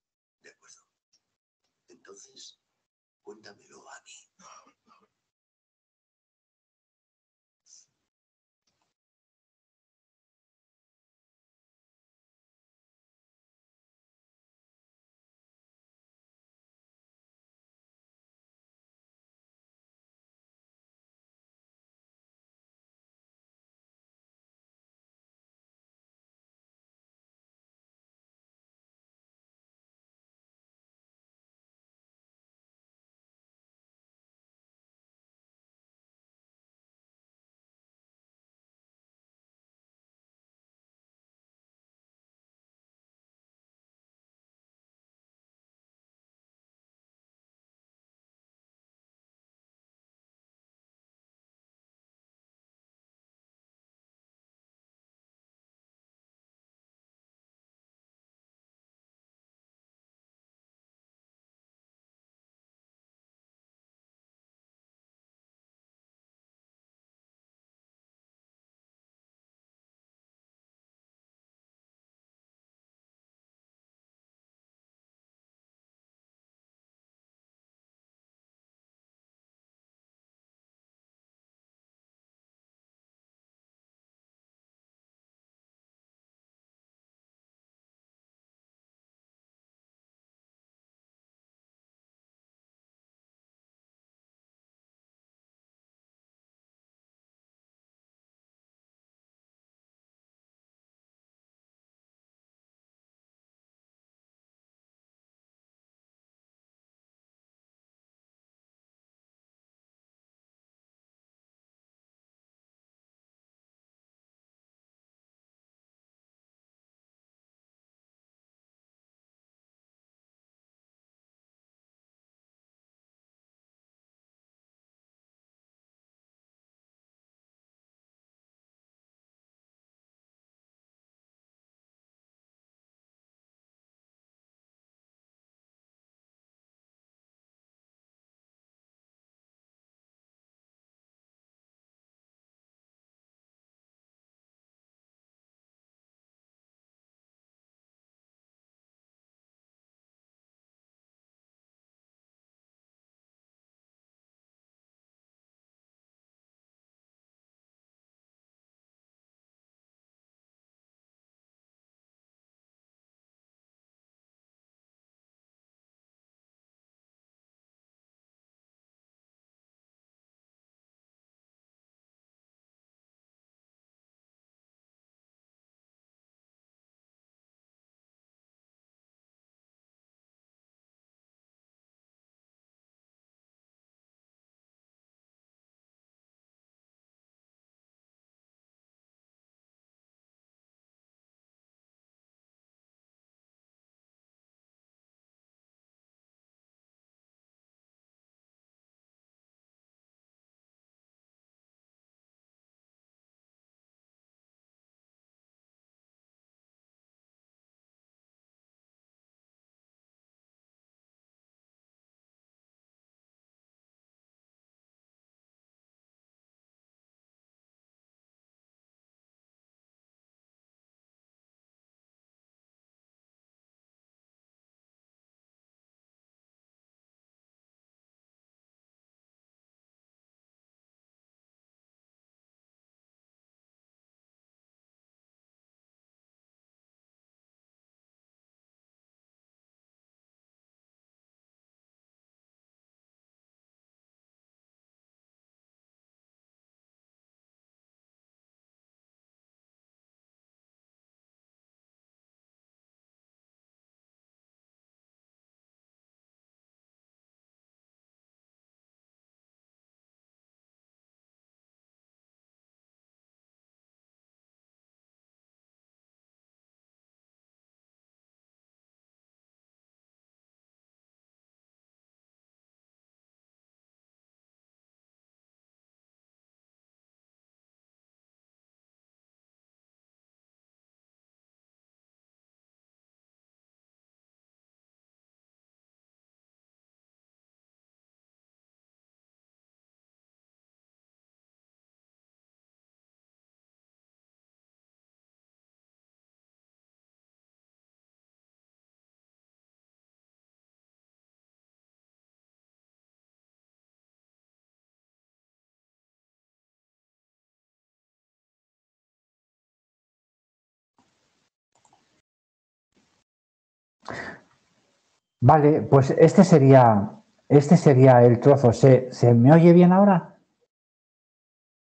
Vale, pues este sería, este sería el trozo. ¿Se, ¿se me oye bien ahora?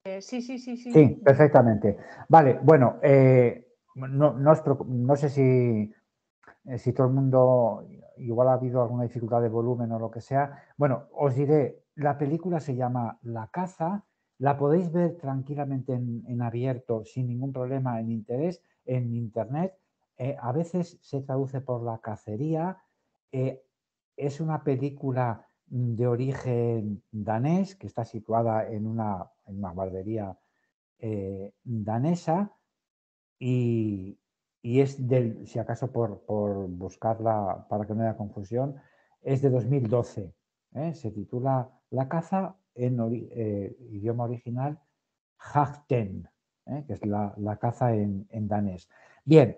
Eh, sí, sí, sí, sí. Sí, perfectamente. Vale, bueno, eh, no, no, os no sé si, eh, si todo el mundo, igual ha habido alguna dificultad de volumen o lo que sea. Bueno, os diré, la película se llama La caza, la podéis ver tranquilamente en, en abierto, sin ningún problema, en interés, en internet. Eh, a veces se traduce por la cacería. Eh, es una película mm, de origen danés que está situada en una, en una guardería eh, danesa y, y es del, si acaso por, por buscarla para que no haya confusión, es de 2012. ¿eh? Se titula La caza en eh, idioma original Jagten, ¿eh? que es la, la caza en, en danés. Bien,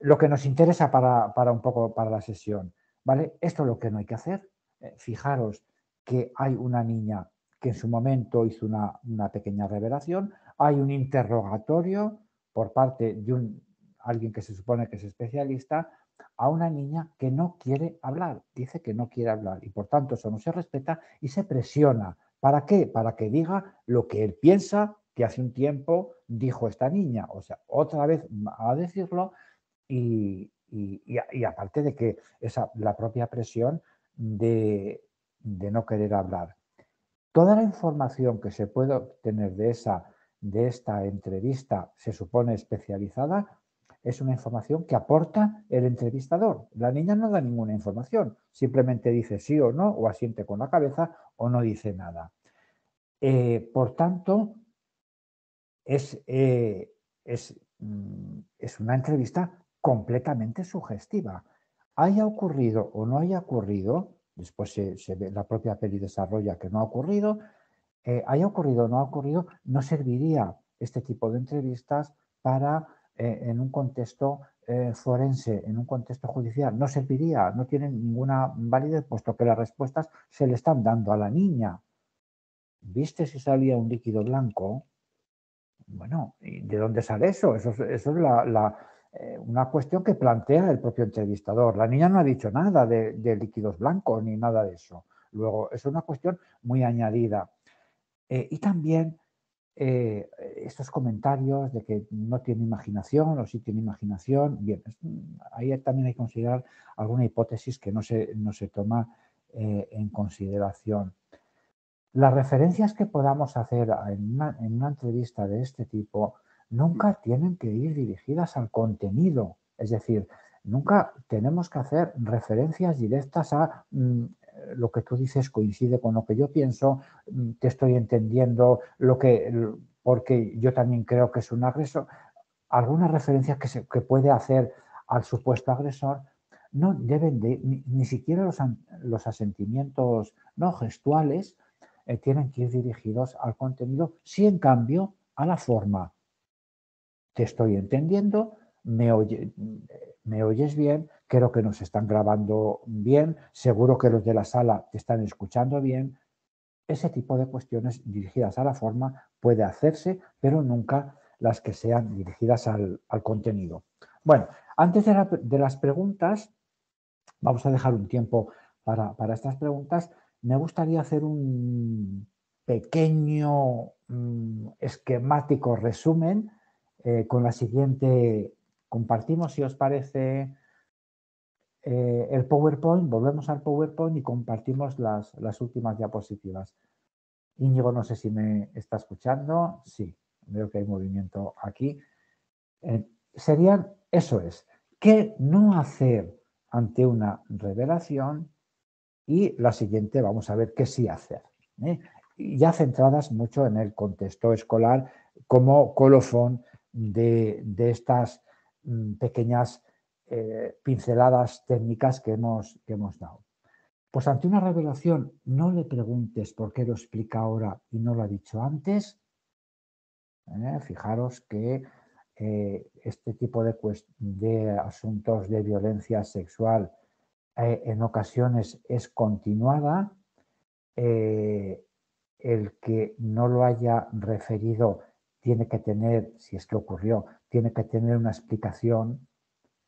lo que nos interesa para, para un poco para la sesión, ¿vale? Esto es lo que no hay que hacer. Eh, fijaros que hay una niña que en su momento hizo una, una pequeña revelación, hay un interrogatorio por parte de un, alguien que se supone que es especialista a una niña que no quiere hablar, dice que no quiere hablar y por tanto eso no se respeta y se presiona. ¿Para qué? Para que diga lo que él piensa que hace un tiempo dijo esta niña. O sea, otra vez a decirlo y, y- aparte de que esa, la propia presión de, de no querer hablar. Toda la información que se puede obtener de, esa, de esta entrevista, se supone especializada, es una información que aporta el entrevistador. La niña no da ninguna información, simplemente dice sí o no, o asiente con la cabeza, o no dice nada. Eh, por tanto, es, eh, es, mm, es una entrevista completamente sugestiva. Haya ocurrido o no haya ocurrido, después se, ve, la propia peli desarrolla que no ha ocurrido, eh, haya ocurrido o no ha ocurrido, no serviría este tipo de entrevistas para, eh, en un contexto eh, forense, en un contexto judicial, no serviría, no tienen ninguna validez, puesto que las respuestas se le están dando a la niña. ¿Viste si salía un líquido blanco? Bueno, ¿y ¿de dónde sale eso? Eso es, la, una cuestión que plantea el propio entrevistador. La niña no ha dicho nada de, líquidos blancos ni nada de eso. Luego, es una cuestión muy añadida. Eh, y también eh, estos comentarios de que no tiene imaginación o sí tiene imaginación. Bien, ahí también hay que considerar alguna hipótesis que no se, no se toma eh, en consideración. Las referencias que podamos hacer en una, en una entrevista de este tipo nunca tienen que ir dirigidas al contenido. Es decir, nunca tenemos que hacer referencias directas a mm, lo que tú dices coincide con lo que yo pienso, mm, te estoy entendiendo, lo que, porque yo también creo que es un agresor. Algunas referencias que, se, que puede hacer al supuesto agresor no deben de, ni, ni siquiera los, los asentimientos no gestuales eh, tienen que ir dirigidos al contenido, sí en cambio a la forma. Te estoy entendiendo, me, oye- me oyes bien, creo que nos están grabando bien, seguro que los de la sala te están escuchando bien. Ese tipo de cuestiones dirigidas a la forma puede hacerse, pero nunca las que sean dirigidas al, contenido. Bueno, antes de, la- de las preguntas, vamos a dejar un tiempo para, para estas preguntas. Me gustaría hacer un pequeño mm, esquemático resumen eh, con la siguiente. Compartimos, si os parece, eh, el PowerPoint, volvemos al PowerPoint y compartimos las, las últimas diapositivas. Íñigo, no sé si me está escuchando. Sí, veo que hay movimiento aquí. Eh, serían, eso es, ¿qué no hacer ante una revelación? Y la siguiente, vamos a ver qué sí hacer. ya centradas mucho en el contexto escolar como colofón de, estas mm, pequeñas eh, pinceladas técnicas que hemos, que hemos dado. Pues ante una revelación, no le preguntes por qué lo explica ahora y no lo ha dicho antes. ¿eh? Fijaros que eh, este tipo de, asuntos de violencia sexual en ocasiones es continuada. El que no lo haya referido tiene que tener, si es que ocurrió, tiene que tener una explicación,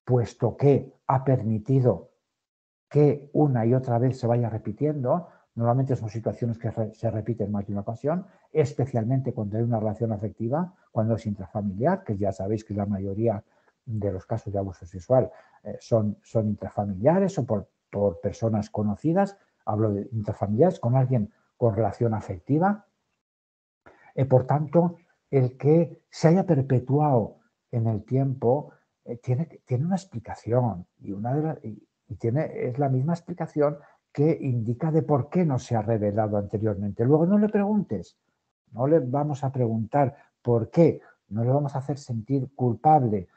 puesto que ha permitido que una y otra vez se vaya repitiendo. Normalmente son situaciones que se repiten más de una ocasión, especialmente cuando hay una relación afectiva, cuando es intrafamiliar, que ya sabéis que la mayoría de los casos de abuso sexual eh, son, son intrafamiliares o por, por personas conocidas. Hablo de intrafamiliares con alguien con relación afectiva. eh, por tanto, el que se haya perpetuado en el tiempo eh, tiene, tiene una explicación y, una de y, tiene, es la misma explicación que indica de por qué no se ha revelado anteriormente. Luego no le preguntes, no le vamos a preguntar por qué, no le vamos a hacer sentir culpable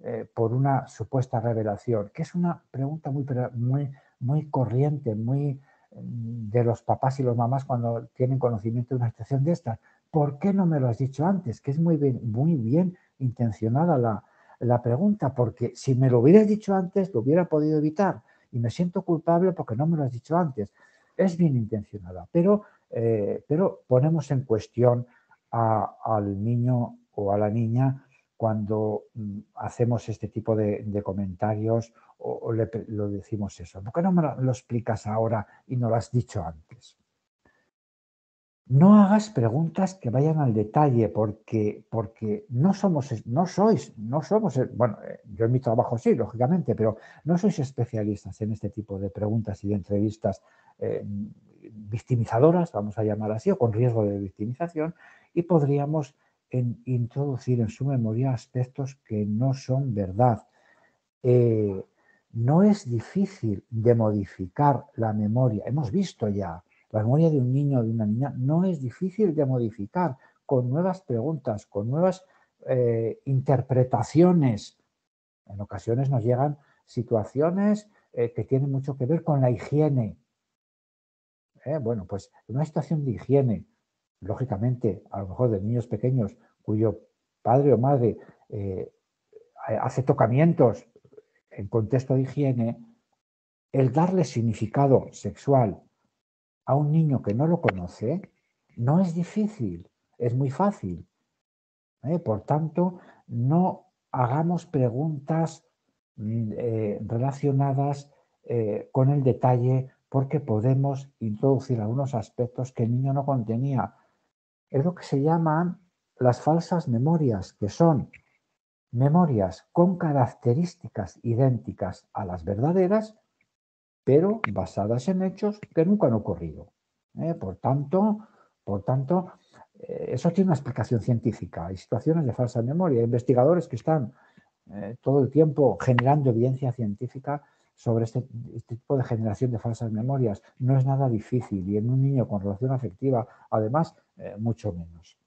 eh, por una supuesta revelación, que es una pregunta muy, muy, muy corriente, muy mm, de los papás y los mamás cuando tienen conocimiento de una situación de esta. ¿Por qué no me lo has dicho antes? Que es muy bien, muy bien intencionada la, la pregunta, porque si me lo hubieras dicho antes, lo hubiera podido evitar. Y me siento culpable porque no me lo has dicho antes. Es bien intencionada, pero, eh, pero ponemos en cuestión al niño o a la niña cuando mm, hacemos este tipo de, comentarios o, le, decimos eso. ¿Por qué no me lo explicas ahora y no lo has dicho antes? No hagas preguntas que vayan al detalle porque, porque no somos, no sois, no somos, bueno, eh, yo en mi trabajo sí, lógicamente, pero no sois especialistas en este tipo de preguntas y de entrevistas eh, victimizadoras, vamos a llamar así, o con riesgo de victimización, y podríamos introducir en su memoria aspectos que no son verdad. Eh, no es difícil de modificar la memoria, hemos visto ya la memoria de un niño o de una niña no es difícil de modificar con nuevas preguntas, con nuevas eh, interpretaciones. En ocasiones nos llegan situaciones eh, que tienen mucho que ver con la higiene. Eh, bueno, pues una situación de higiene, lógicamente, a lo mejor de niños pequeños cuyo padre o madre hace tocamientos en contexto de higiene, el darle significado sexual a un niño que no lo conoce, no es difícil, es muy fácil. ¿eh? Por tanto, no hagamos preguntas mm, eh, relacionadas eh, con el detalle porque podemos introducir algunos aspectos que el niño no contenía. Es lo que se llaman las falsas memorias, que son memorias con características idénticas a las verdaderas, pero basadas en hechos que nunca han ocurrido. ¿eh? Por tanto, por tanto eh, eso tiene una explicación científica. Hay situaciones de falsa memoria, hay investigadores que están eh, todo el tiempo generando evidencia científica sobre este, este, tipo de generación de falsas memorias. No es nada difícil y en un niño con relación afectiva, además, mucho menos.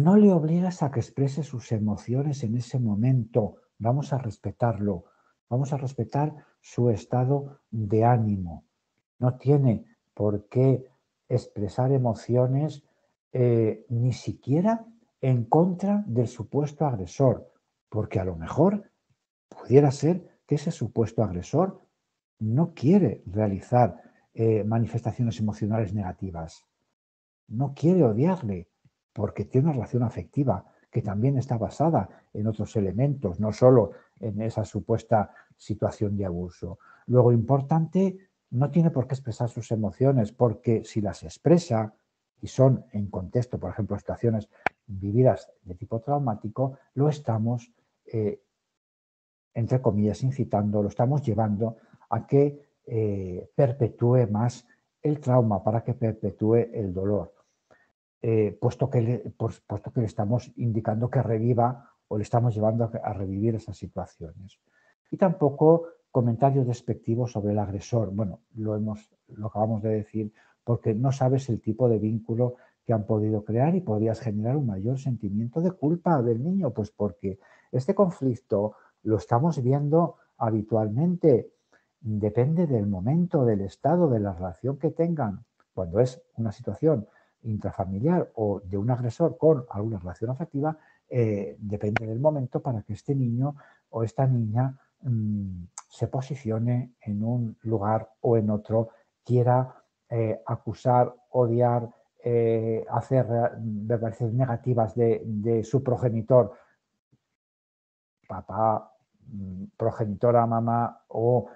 No le obligas a que exprese sus emociones en ese momento. Vamos a respetarlo. Vamos a respetar su estado de ánimo. No tiene por qué expresar emociones eh, ni siquiera en contra del supuesto agresor, porque a lo mejor pudiera ser que ese supuesto agresor no quiere realizar eh, manifestaciones emocionales negativas, no quiere odiarle, porque tiene una relación afectiva que también está basada en otros elementos, no solo en esa supuesta situación de abuso. Luego, importante, no tiene por qué expresar sus emociones, porque si las expresa y son en contexto, por ejemplo, situaciones vividas de tipo traumático, lo estamos, eh, entre comillas, incitando, lo estamos llevando a que eh, perpetúe más el trauma, para que perpetúe el dolor. Eh, puesto, que le, puesto que le estamos indicando que reviva o le estamos llevando a, revivir esas situaciones. Y tampoco comentarios despectivos sobre el agresor. Bueno, lo, hemos, lo acabamos de decir porque no sabes el tipo de vínculo que han podido crear y podrías generar un mayor sentimiento de culpa del niño, pues porque este conflicto lo estamos viendo habitualmente, depende del momento, del estado, de la relación que tengan. Cuando es una situación intrafamiliar o de un agresor con alguna relación afectiva, eh, depende del momento para que este niño o esta niña mm, se posicione en un lugar o en otro, quiera eh, acusar, odiar, eh, hacer verbalizaciones negativas de, su progenitor, papá, mm, progenitora, mamá o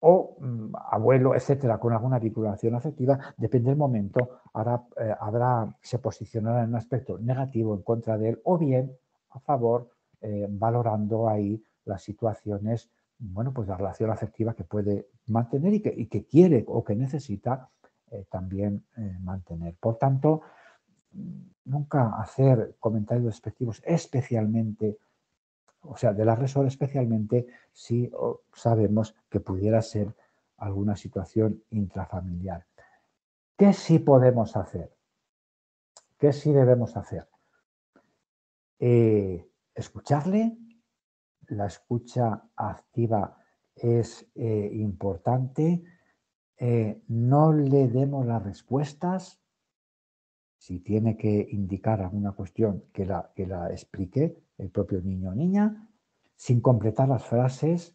o mm, abuelo, etcétera, con alguna vinculación afectiva, depende del momento, habrá, eh, habrá, se posicionará en un aspecto negativo en contra de él o bien a favor, eh, valorando ahí las situaciones, bueno, pues la relación afectiva que puede mantener y que, y que quiere o que necesita eh, también mantener. Por tanto, nunca hacer comentarios despectivos, especialmente o sea, del agresor especialmente si sabemos que pudiera ser alguna situación intrafamiliar. ¿Qué sí podemos hacer? ¿Qué sí debemos hacer? Eh, escucharle. La escucha activa es eh, importante. Eh, no le demos las respuestas. Si tiene que indicar alguna cuestión, que la, que la explique el propio niño o niña, sin completar las frases,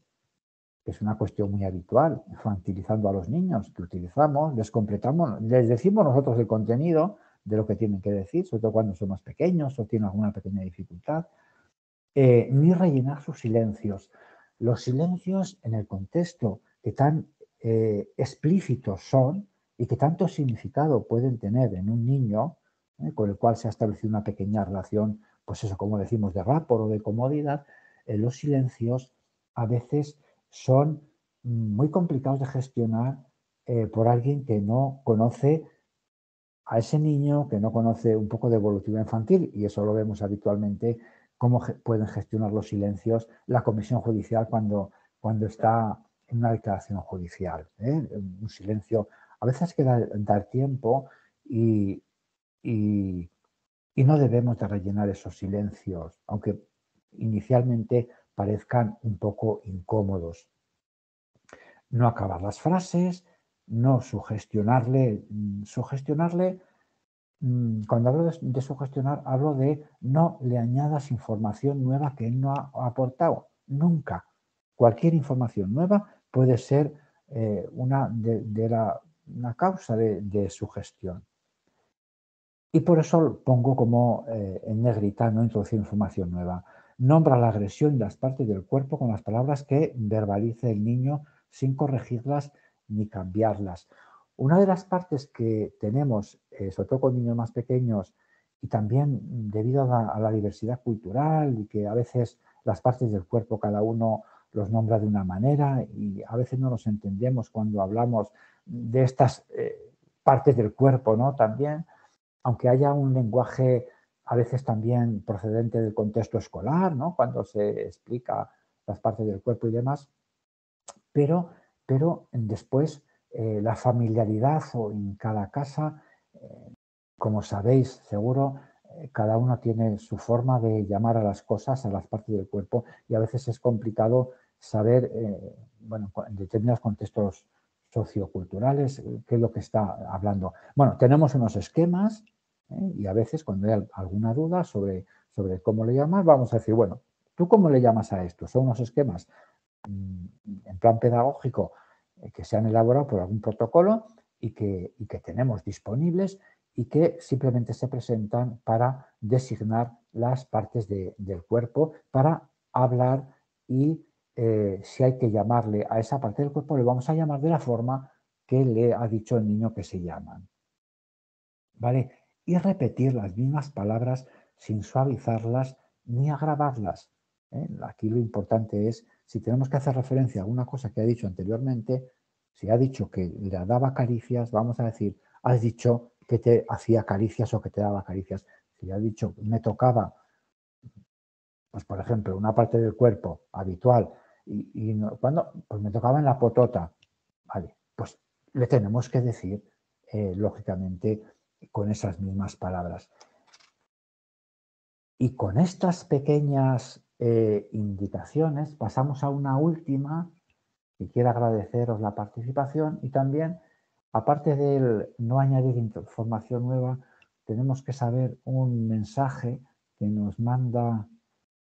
que es una cuestión muy habitual, infantilizando a los niños, que utilizamos, les completamos, les decimos nosotros el contenido de lo que tienen que decir, sobre todo cuando son más pequeños o tienen alguna pequeña dificultad, eh, ni rellenar sus silencios. Los silencios en el contexto que tan eh, explícitos son y que tanto significado pueden tener en un niño, eh, con el cual se ha establecido una pequeña relación pues eso, como decimos, de rapport o de comodidad, eh, los silencios a veces son muy complicados de gestionar eh, por alguien que no conoce a ese niño, que no conoce un poco de evolutiva infantil, y eso lo vemos habitualmente, cómo pueden gestionar los silencios la comisión judicial cuando, cuando está en una declaración judicial. ¿eh? Un silencio, a veces hay que dar, tiempo y no debemos de rellenar esos silencios, aunque inicialmente parezcan un poco incómodos. No acabar las frases, no sugestionarle, mm, sugestionarle, mm, cuando hablo de, sugestionar, hablo de no le añadas información nueva que él no ha aportado, nunca. Cualquier información nueva puede ser eh, una, de, la, una causa de, de sugestión. Y por eso pongo como eh, en negrita, no introducir información nueva. Nombra la agresión de las partes del cuerpo con las palabras que verbalice el niño sin corregirlas ni cambiarlas. Una de las partes que tenemos, eh, sobre todo con niños más pequeños, y también debido a la, diversidad cultural y que a veces las partes del cuerpo cada uno los nombra de una manera y a veces no nos entendemos cuando hablamos de estas eh, partes del cuerpo, ¿no? También aunque haya un lenguaje a veces también procedente del contexto escolar, ¿no? cuando se explica las partes del cuerpo y demás, pero, pero después eh, la familiaridad o en cada casa, eh, como sabéis seguro, eh, cada uno tiene su forma de llamar a las cosas, a las partes del cuerpo, y a veces es complicado saber, bueno, en determinados contextos socioculturales, qué es lo que está hablando. Bueno, tenemos unos esquemas ¿eh? Y a veces cuando hay alguna duda sobre, sobre cómo le llamas, vamos a decir, bueno, ¿tú cómo le llamas a esto? Son unos esquemas mm, en plan pedagógico eh, que se han elaborado por algún protocolo y que, que tenemos disponibles y que simplemente se presentan para designar las partes del cuerpo, para hablar y eh, si hay que llamarle a esa parte del cuerpo, le vamos a llamar de la forma que le ha dicho el niño que se llaman. ¿Vale? Y repetir las mismas palabras sin suavizarlas ni agravarlas. ¿eh? Aquí lo importante es, si tenemos que hacer referencia a alguna cosa que ha dicho anteriormente, si ha dicho que le daba caricias, vamos a decir, has dicho que te hacía caricias o que te daba caricias. Si ha dicho me tocaba, pues por ejemplo, una parte del cuerpo habitual, y, cuando, pues me tocaba en la potota, vale, pues le tenemos que decir, eh, lógicamente, con esas mismas palabras. Y con estas pequeñas eh, indicaciones pasamos a una última, y quiero agradeceros la participación y también, aparte del no añadir información nueva, tenemos que saber un mensaje que nos manda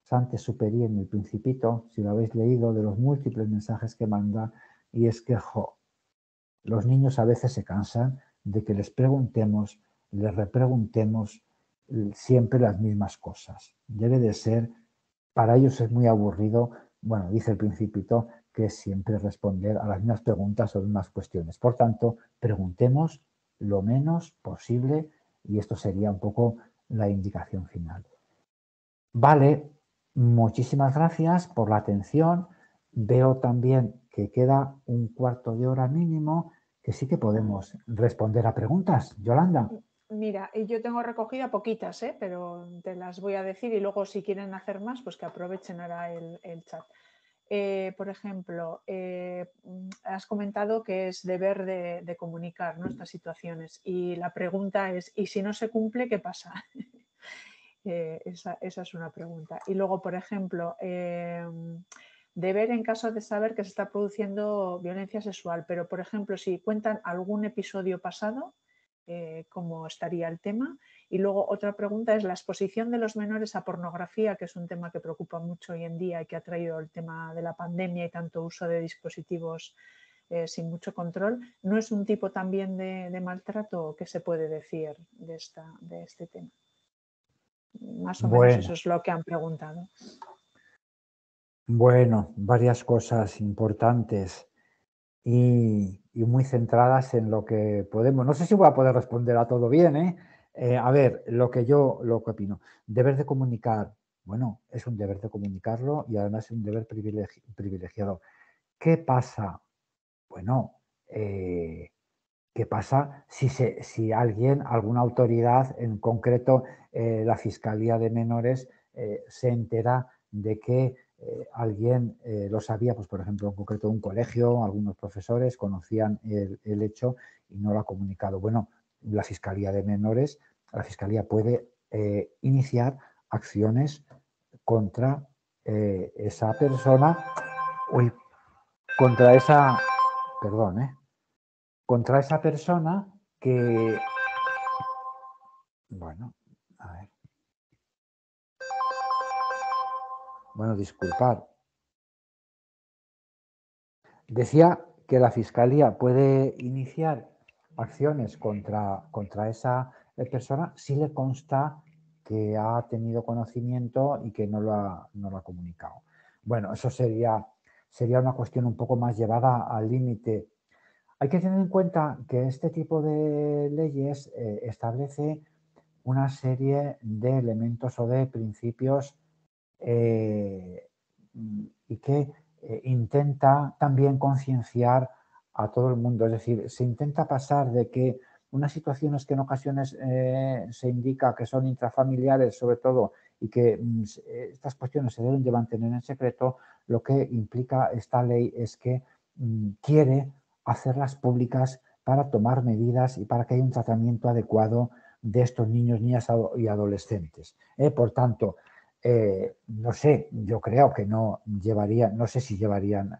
Sante Superi en el Principito, si lo habéis leído, de los múltiples mensajes que manda, y es que los niños a veces se cansan de que les preguntemos le repreguntemos siempre las mismas cosas. Debe de ser, para ellos es muy aburrido, bueno, dice el principito, que siempre responder a las mismas preguntas sobre unas cuestiones. Por tanto, preguntemos lo menos posible y esto sería un poco la indicación final. Vale, muchísimas gracias por la atención. Veo también que queda un cuarto de hora mínimo, que sí que podemos responder a preguntas. Yolanda. Mira, yo tengo recogida poquitas, ¿eh? pero te las voy a decir y luego si quieren hacer más, pues que aprovechen ahora el, chat. Eh, por ejemplo, eh, has comentado que es deber de, comunicar nuestras situaciones y la pregunta es, ¿y si no se cumple, qué pasa? esa, esa, es una pregunta. Y luego, por ejemplo, deber en caso de saber que se está produciendo violencia sexual, pero por ejemplo, si cuentan algún episodio pasado, eh, cómo estaría el tema. Y luego otra pregunta es la exposición de los menores a pornografía, que es un tema que preocupa mucho hoy en día y que ha traído el tema de la pandemia y tanto uso de dispositivos eh, sin mucho control. ¿No es un tipo también de, maltrato que se puede decir de, esta, de este tema? Más o menos eso es lo que han preguntado. Bueno, varias cosas importantes y, muy centradas en lo que podemos. No sé si voy a poder responder a todo bien, ¿eh? ¿eh? a ver, lo que yo lo que opino. Deber de comunicar. Bueno, es un deber de comunicarlo y además es un deber privilegiado. ¿Qué pasa? Bueno, eh, ¿qué pasa si, se, si alguien, alguna autoridad, en concreto eh, la Fiscalía de Menores, se entera de que eh, alguien eh, lo sabía, pues por ejemplo, en concreto un colegio, algunos profesores conocían el, hecho y no lo ha comunicado. Bueno, la Fiscalía de Menores, la Fiscalía puede eh, iniciar acciones contra esa persona, contra esa, perdón, contra esa persona que, bueno, Bueno, disculpad. Decía que la Fiscalía puede iniciar acciones contra, contra esa eh, persona si le consta que ha tenido conocimiento y que no lo ha, no lo ha comunicado. Bueno, eso sería, sería una cuestión un poco más llevada al límite. Hay que tener en cuenta que este tipo de leyes eh, establece una serie de elementos o de principios eh, y que eh, intenta también concienciar a todo el mundo. Es decir, se intenta pasar de que unas situaciones que en ocasiones eh, se indica que son intrafamiliares, sobre todo, y que mm, estas cuestiones se deben de mantener en secreto, lo que implica esta ley es que mm, quiere hacerlas públicas para tomar medidas y para que haya un tratamiento adecuado de estos niños, niñas y adolescentes. Por tanto, eh, no sé, yo creo que no llevaría, no sé si llevarían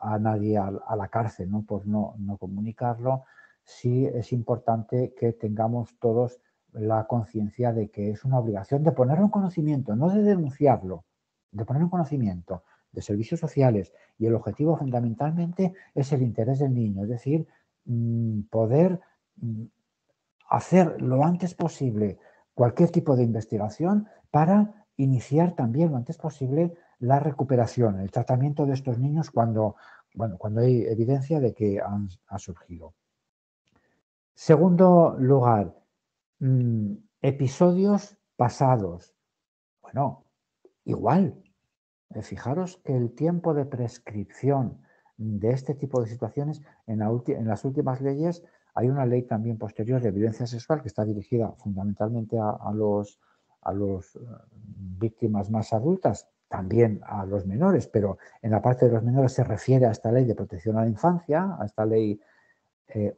a nadie a, la cárcel ¿no? por no, no, comunicarlo. Sí es importante que tengamos todos la conciencia de que es una obligación de ponerlo en conocimiento, no de denunciarlo, de ponerlo en conocimiento de servicios sociales y el objetivo fundamentalmente es el interés del niño, es decir, mm, poder mm, hacer lo antes posible cualquier tipo de investigación para iniciar también lo antes posible la recuperación, el tratamiento de estos niños cuando, bueno, cuando hay evidencia de que han, ha surgido. Segundo lugar, mm, episodios pasados. Bueno, igual. Eh, fijaros que el tiempo de prescripción de este tipo de situaciones en, en las últimas leyes hay una ley también posterior de violencia sexual que está dirigida fundamentalmente a los a las eh, víctimas más adultas, también a los menores, pero en la parte de los menores se refiere a esta ley de protección a la infancia, a esta ley, eh,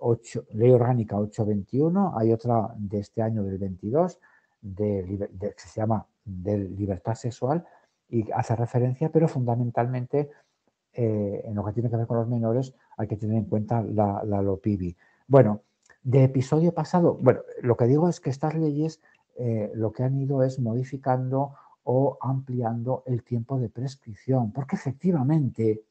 ley orgánica 821, hay otra de este año del 22 de, que se llama de libertad sexual y hace referencia, pero fundamentalmente eh, en lo que tiene que ver con los menores hay que tener en cuenta la, la LOPIBI. Bueno, de episodio pasado, bueno, lo que digo es que estas leyes eh, lo que han ido es modificando o ampliando el tiempo de prescripción, porque efectivamente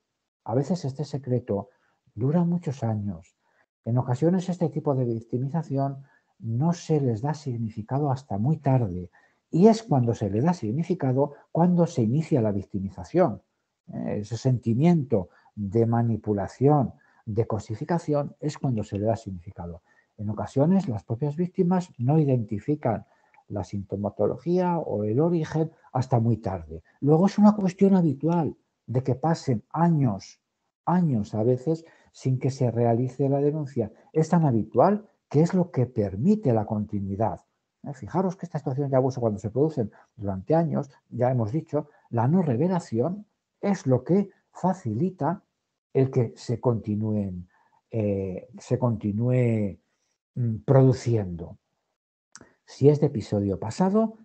a veces este secreto dura muchos años. En ocasiones este tipo de victimización no se les da significado hasta muy tarde y es cuando se le da significado cuando se inicia la victimización. Eh, ese sentimiento de manipulación, de cosificación, es cuando se le da significado. En ocasiones las propias víctimas no identifican la sintomatología o el origen hasta muy tarde. Luego es una cuestión habitual de que pasen años, años a veces, sin que se realice la denuncia. Es tan habitual que es lo que permite la continuidad. ¿Eh? Fijaros que estas situaciones de abuso cuando se producen durante años, ya hemos dicho, la no revelación es lo que facilita el que se continúen, eh, se continúe mm, produciendo. Si es de episodio pasado,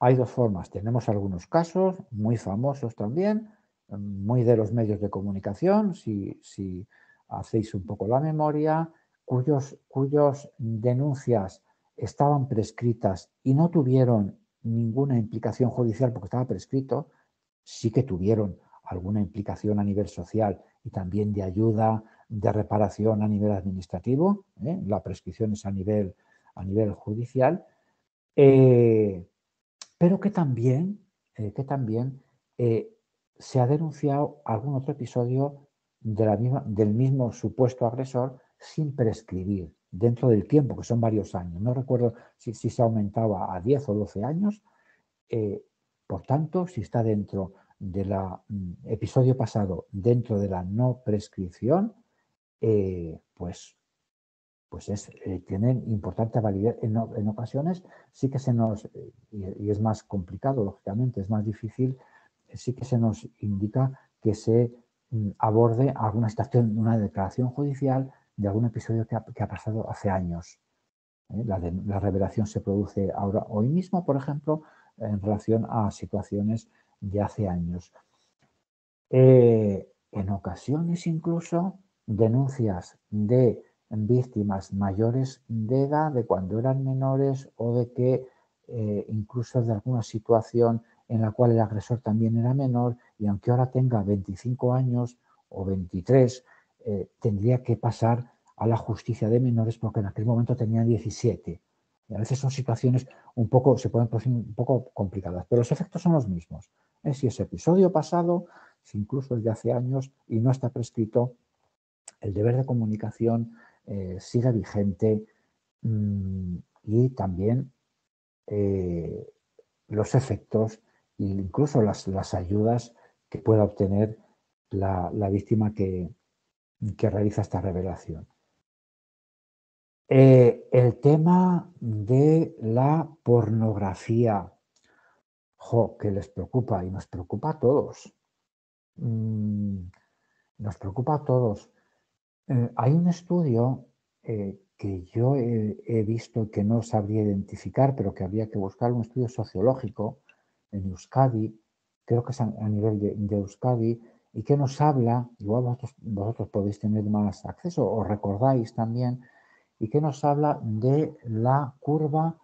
hay dos formas. Tenemos algunos casos muy famosos también, muy de los medios de comunicación, si, si hacéis un poco la memoria, cuyos, denuncias estaban prescritas y no tuvieron ninguna implicación judicial porque estaba prescrito, sí que tuvieron alguna implicación a nivel social y también de ayuda, de reparación a nivel administrativo, ¿eh? la prescripción es a nivel judicial, eh, pero que también, eh, que también se ha denunciado algún otro episodio de la misma, del mismo supuesto agresor sin prescribir dentro del tiempo, que son varios años. No recuerdo si, si se aumentaba a 10 o 12 años. por tanto, si está dentro del mm, episodio pasado dentro de la no prescripción, eh, pues, pues es, eh, tienen importante validez. En, ocasiones sí que se nos, eh, y, es más complicado, lógicamente, es más difícil, sí que se nos indica que se mm, aborde alguna situación, una declaración judicial de algún episodio que ha, pasado hace años. La, la, revelación se produce ahora, hoy mismo, por ejemplo, en relación a situaciones de hace años. Eh, en ocasiones incluso denuncias de víctimas mayores de edad, de cuando eran menores o de que eh, incluso de alguna situación en la cual el agresor también era menor y aunque ahora tenga 25 años o 23, eh, tendría que pasar a la justicia de menores porque en aquel momento tenía 17. Y a veces son situaciones un poco, se pueden un poco complicadas, pero los efectos son los mismos es si ese episodio pasado, si incluso es de hace años y no está prescrito, el deber de comunicación eh, sigue vigente mm, y también eh, los efectos e incluso las, ayudas que pueda obtener la, víctima que, realiza esta revelación. Eh, el tema de la pornografía que les preocupa y nos preocupa a todos. Mm, nos preocupa a todos. Eh, hay un estudio eh, que yo he, visto que no sabría identificar, pero que habría que buscar, un estudio sociológico en Euskadi, creo que es a, nivel de, Euskadi, y que nos habla, igual vosotros, podéis tener más acceso o recordáis también, y que nos habla de la curva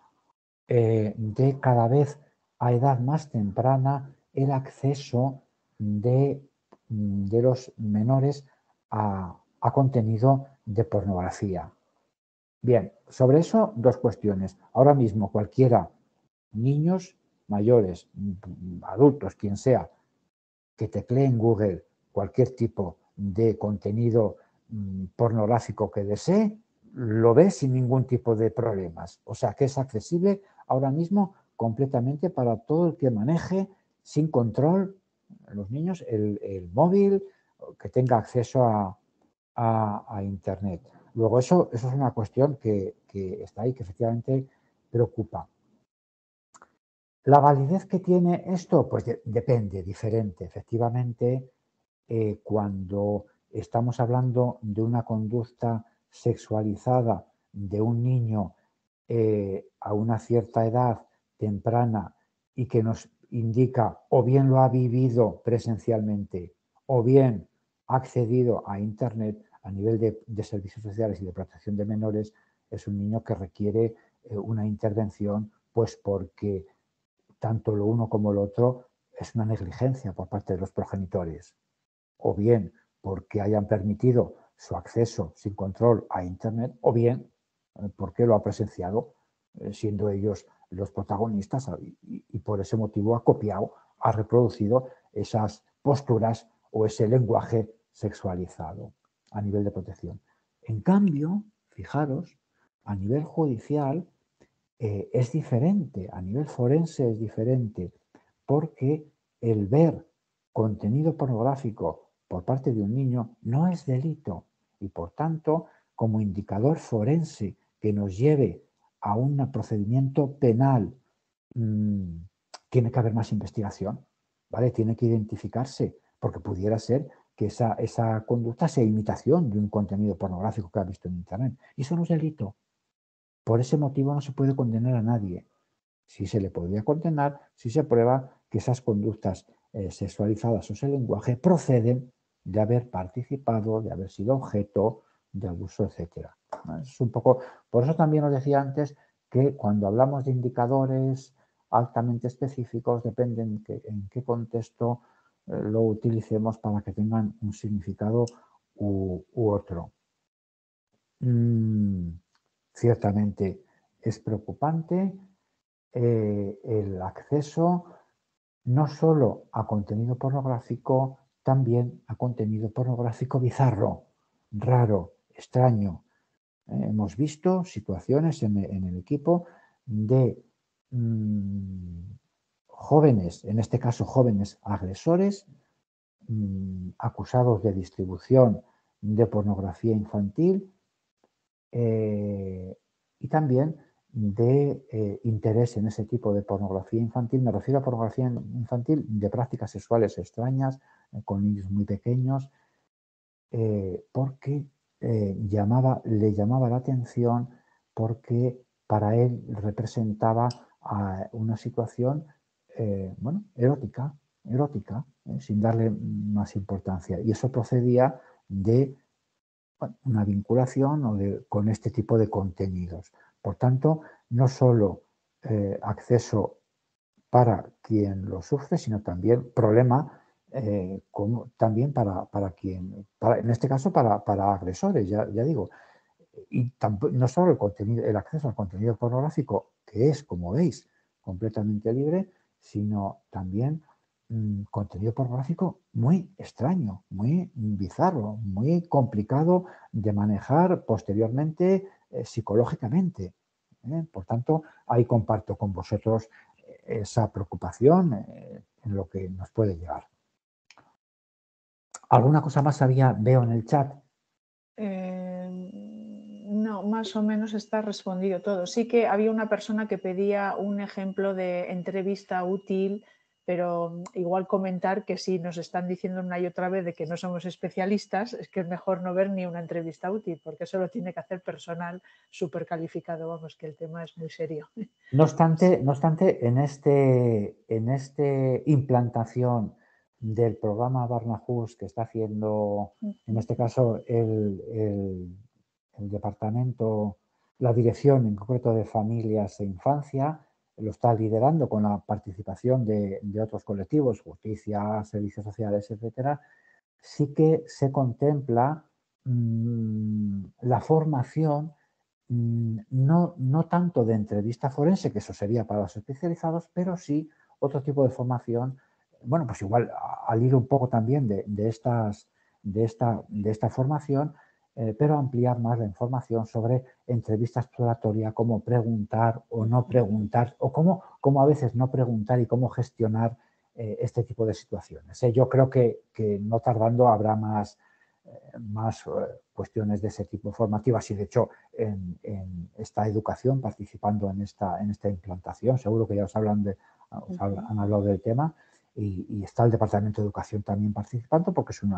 eh, de cada vez a edad más temprana el acceso de, de los menores a, contenido de pornografía. Bien, sobre eso dos cuestiones. Ahora mismo cualquiera, niños, mayores, adultos, quien sea, que teclee en Google cualquier tipo de contenido mm, pornográfico que desee, lo ve sin ningún tipo de problemas. O sea que es accesible ahora mismo completamente para todo el que maneje sin control los niños el, móvil, que tenga acceso a, Internet. Luego, eso, eso es una cuestión que, está ahí, que efectivamente preocupa. La validez que tiene esto, pues depende, diferente. Efectivamente, eh, cuando estamos hablando de una conducta sexualizada de un niño eh, a una cierta edad temprana y que nos indica o bien lo ha vivido presencialmente o bien ha accedido a Internet a nivel de, servicios sociales y de protección de menores, es un niño que requiere eh, una intervención, pues porque tanto lo uno como lo otro es una negligencia por parte de los progenitores, o bien porque hayan permitido su acceso sin control a Internet, o bien eh, porque lo ha presenciado, eh, siendo ellos los protagonistas y, por ese motivo ha copiado, ha reproducido esas posturas o ese lenguaje sexualizado a nivel de protección. En cambio, fijaros, a nivel judicial eh, es diferente, a nivel forense es diferente, porque el ver contenido pornográfico por parte de un niño no es delito y por tanto, como indicador forense que nos lleve a un procedimiento penal, mm, tiene que haber más investigación, ¿vale? Tiene que identificarse, porque pudiera ser que esa, esa conducta sea imitación de un contenido pornográfico que ha visto en Internet. Y eso no es delito. Por ese motivo no se puede condenar a nadie. Si se le podría condenar si se prueba que esas conductas eh, sexualizadas o ese lenguaje proceden de haber participado, de haber sido objeto de abuso, etc. Es un poco, por eso también os decía antes que cuando hablamos de indicadores altamente específicos, depende en qué, contexto eh, lo utilicemos para que tengan un significado u, otro. Mm, ciertamente es preocupante eh, el acceso no solo a contenido pornográfico, también a contenido pornográfico bizarro, raro, extraño. Eh, hemos visto situaciones en, el equipo de mm, jóvenes, en este caso jóvenes agresores, mm, acusados de distribución de pornografía infantil eh, y también de eh, interés en ese tipo de pornografía infantil. Me refiero a pornografía infantil de prácticas sexuales extrañas eh, con niños muy pequeños, porque llamaba, le llamaba la atención porque para él representaba una situación bueno, erótica, erótica, sin darle más importancia. Y eso procedía de una vinculación o de, con este tipo de contenidos. Por tanto, no solo eh, acceso para quien lo sufre, sino también problema eh, como, también para, para quien, para, en este caso para, para agresores, ya, ya, digo. Y no solo el, contenido, el acceso al contenido pornográfico, que es, como veis, completamente libre, sino también Mm, contenido pornográfico muy extraño, muy bizarro, muy complicado de manejar posteriormente eh, psicológicamente. ¿eh? Por tanto, ahí comparto con vosotros eh, esa preocupación en lo que nos puede llegar. ¿Alguna cosa más había, veo en el chat? No, más o menos está respondido todo. Sí que había una persona que pedía un ejemplo de entrevista útil pero igual comentar que si nos están diciendo una y otra vez de que no somos especialistas, es que es mejor no ver ni una entrevista útil, porque eso lo tiene que hacer personal súper calificado, vamos, que el tema es muy serio. No obstante, no obstante en este, en este implantación del programa Barnahus que está haciendo, en este caso, el, el departamento, la dirección en concreto de familias e infancia, lo está liderando con la participación de, otros colectivos, justicia, servicios sociales, etcétera, sí que se contempla mm, la formación mm, no, no, tanto de entrevista forense, que eso sería para los especializados, pero sí otro tipo de formación, bueno, pues igual al ir un poco también de, estas, de, esta, de esta formación, eh, pero ampliar más la información sobre entrevista exploratoria, cómo preguntar o no preguntar, o cómo, cómo a veces no preguntar y cómo gestionar eh, este tipo de situaciones. Eh, yo creo que, no tardando habrá más, más cuestiones de ese tipo formativas y de hecho en, esta educación, participando en esta, en esta implantación, seguro que ya os, hablan de, os han hablado del tema, y, está el Departamento de Educación también participando porque es un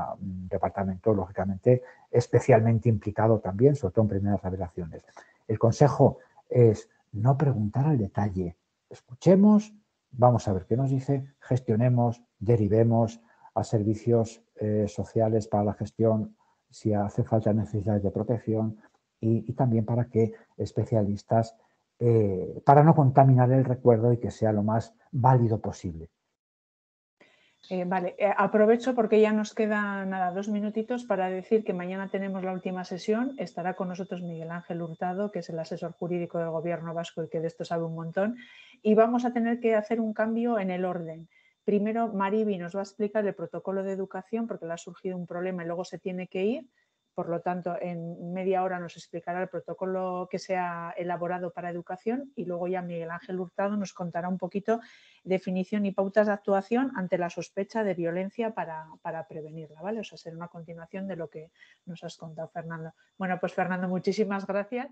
departamento, lógicamente, especialmente implicado también, sobre todo en primeras revelaciones. El consejo es no preguntar al detalle. Escuchemos, vamos a ver qué nos dice, gestionemos, derivemos a servicios eh, sociales para la gestión si hace falta necesidades de protección y, también para que especialistas, eh, para no contaminar el recuerdo y que sea lo más válido posible. Eh, vale, eh, aprovecho porque ya nos queda nada, dos minutitos para decir que mañana tenemos la última sesión. Estará con nosotros Miguel Ángel Hurtado, que es el asesor jurídico del Gobierno vasco y que de esto sabe un montón. Y vamos a tener que hacer un cambio en el orden. Primero Mariby nos va a explicar el protocolo de educación porque le ha surgido un problema y luego se tiene que ir. Por lo tanto, en media hora nos explicará el protocolo que se ha elaborado para educación y luego ya Miguel Ángel Hurtado nos contará un poquito definición y pautas de actuación ante la sospecha de violencia para, para prevenirla, ¿vale? O sea, será una continuación de lo que nos has contado, Fernando. Bueno, pues Fernando, muchísimas gracias.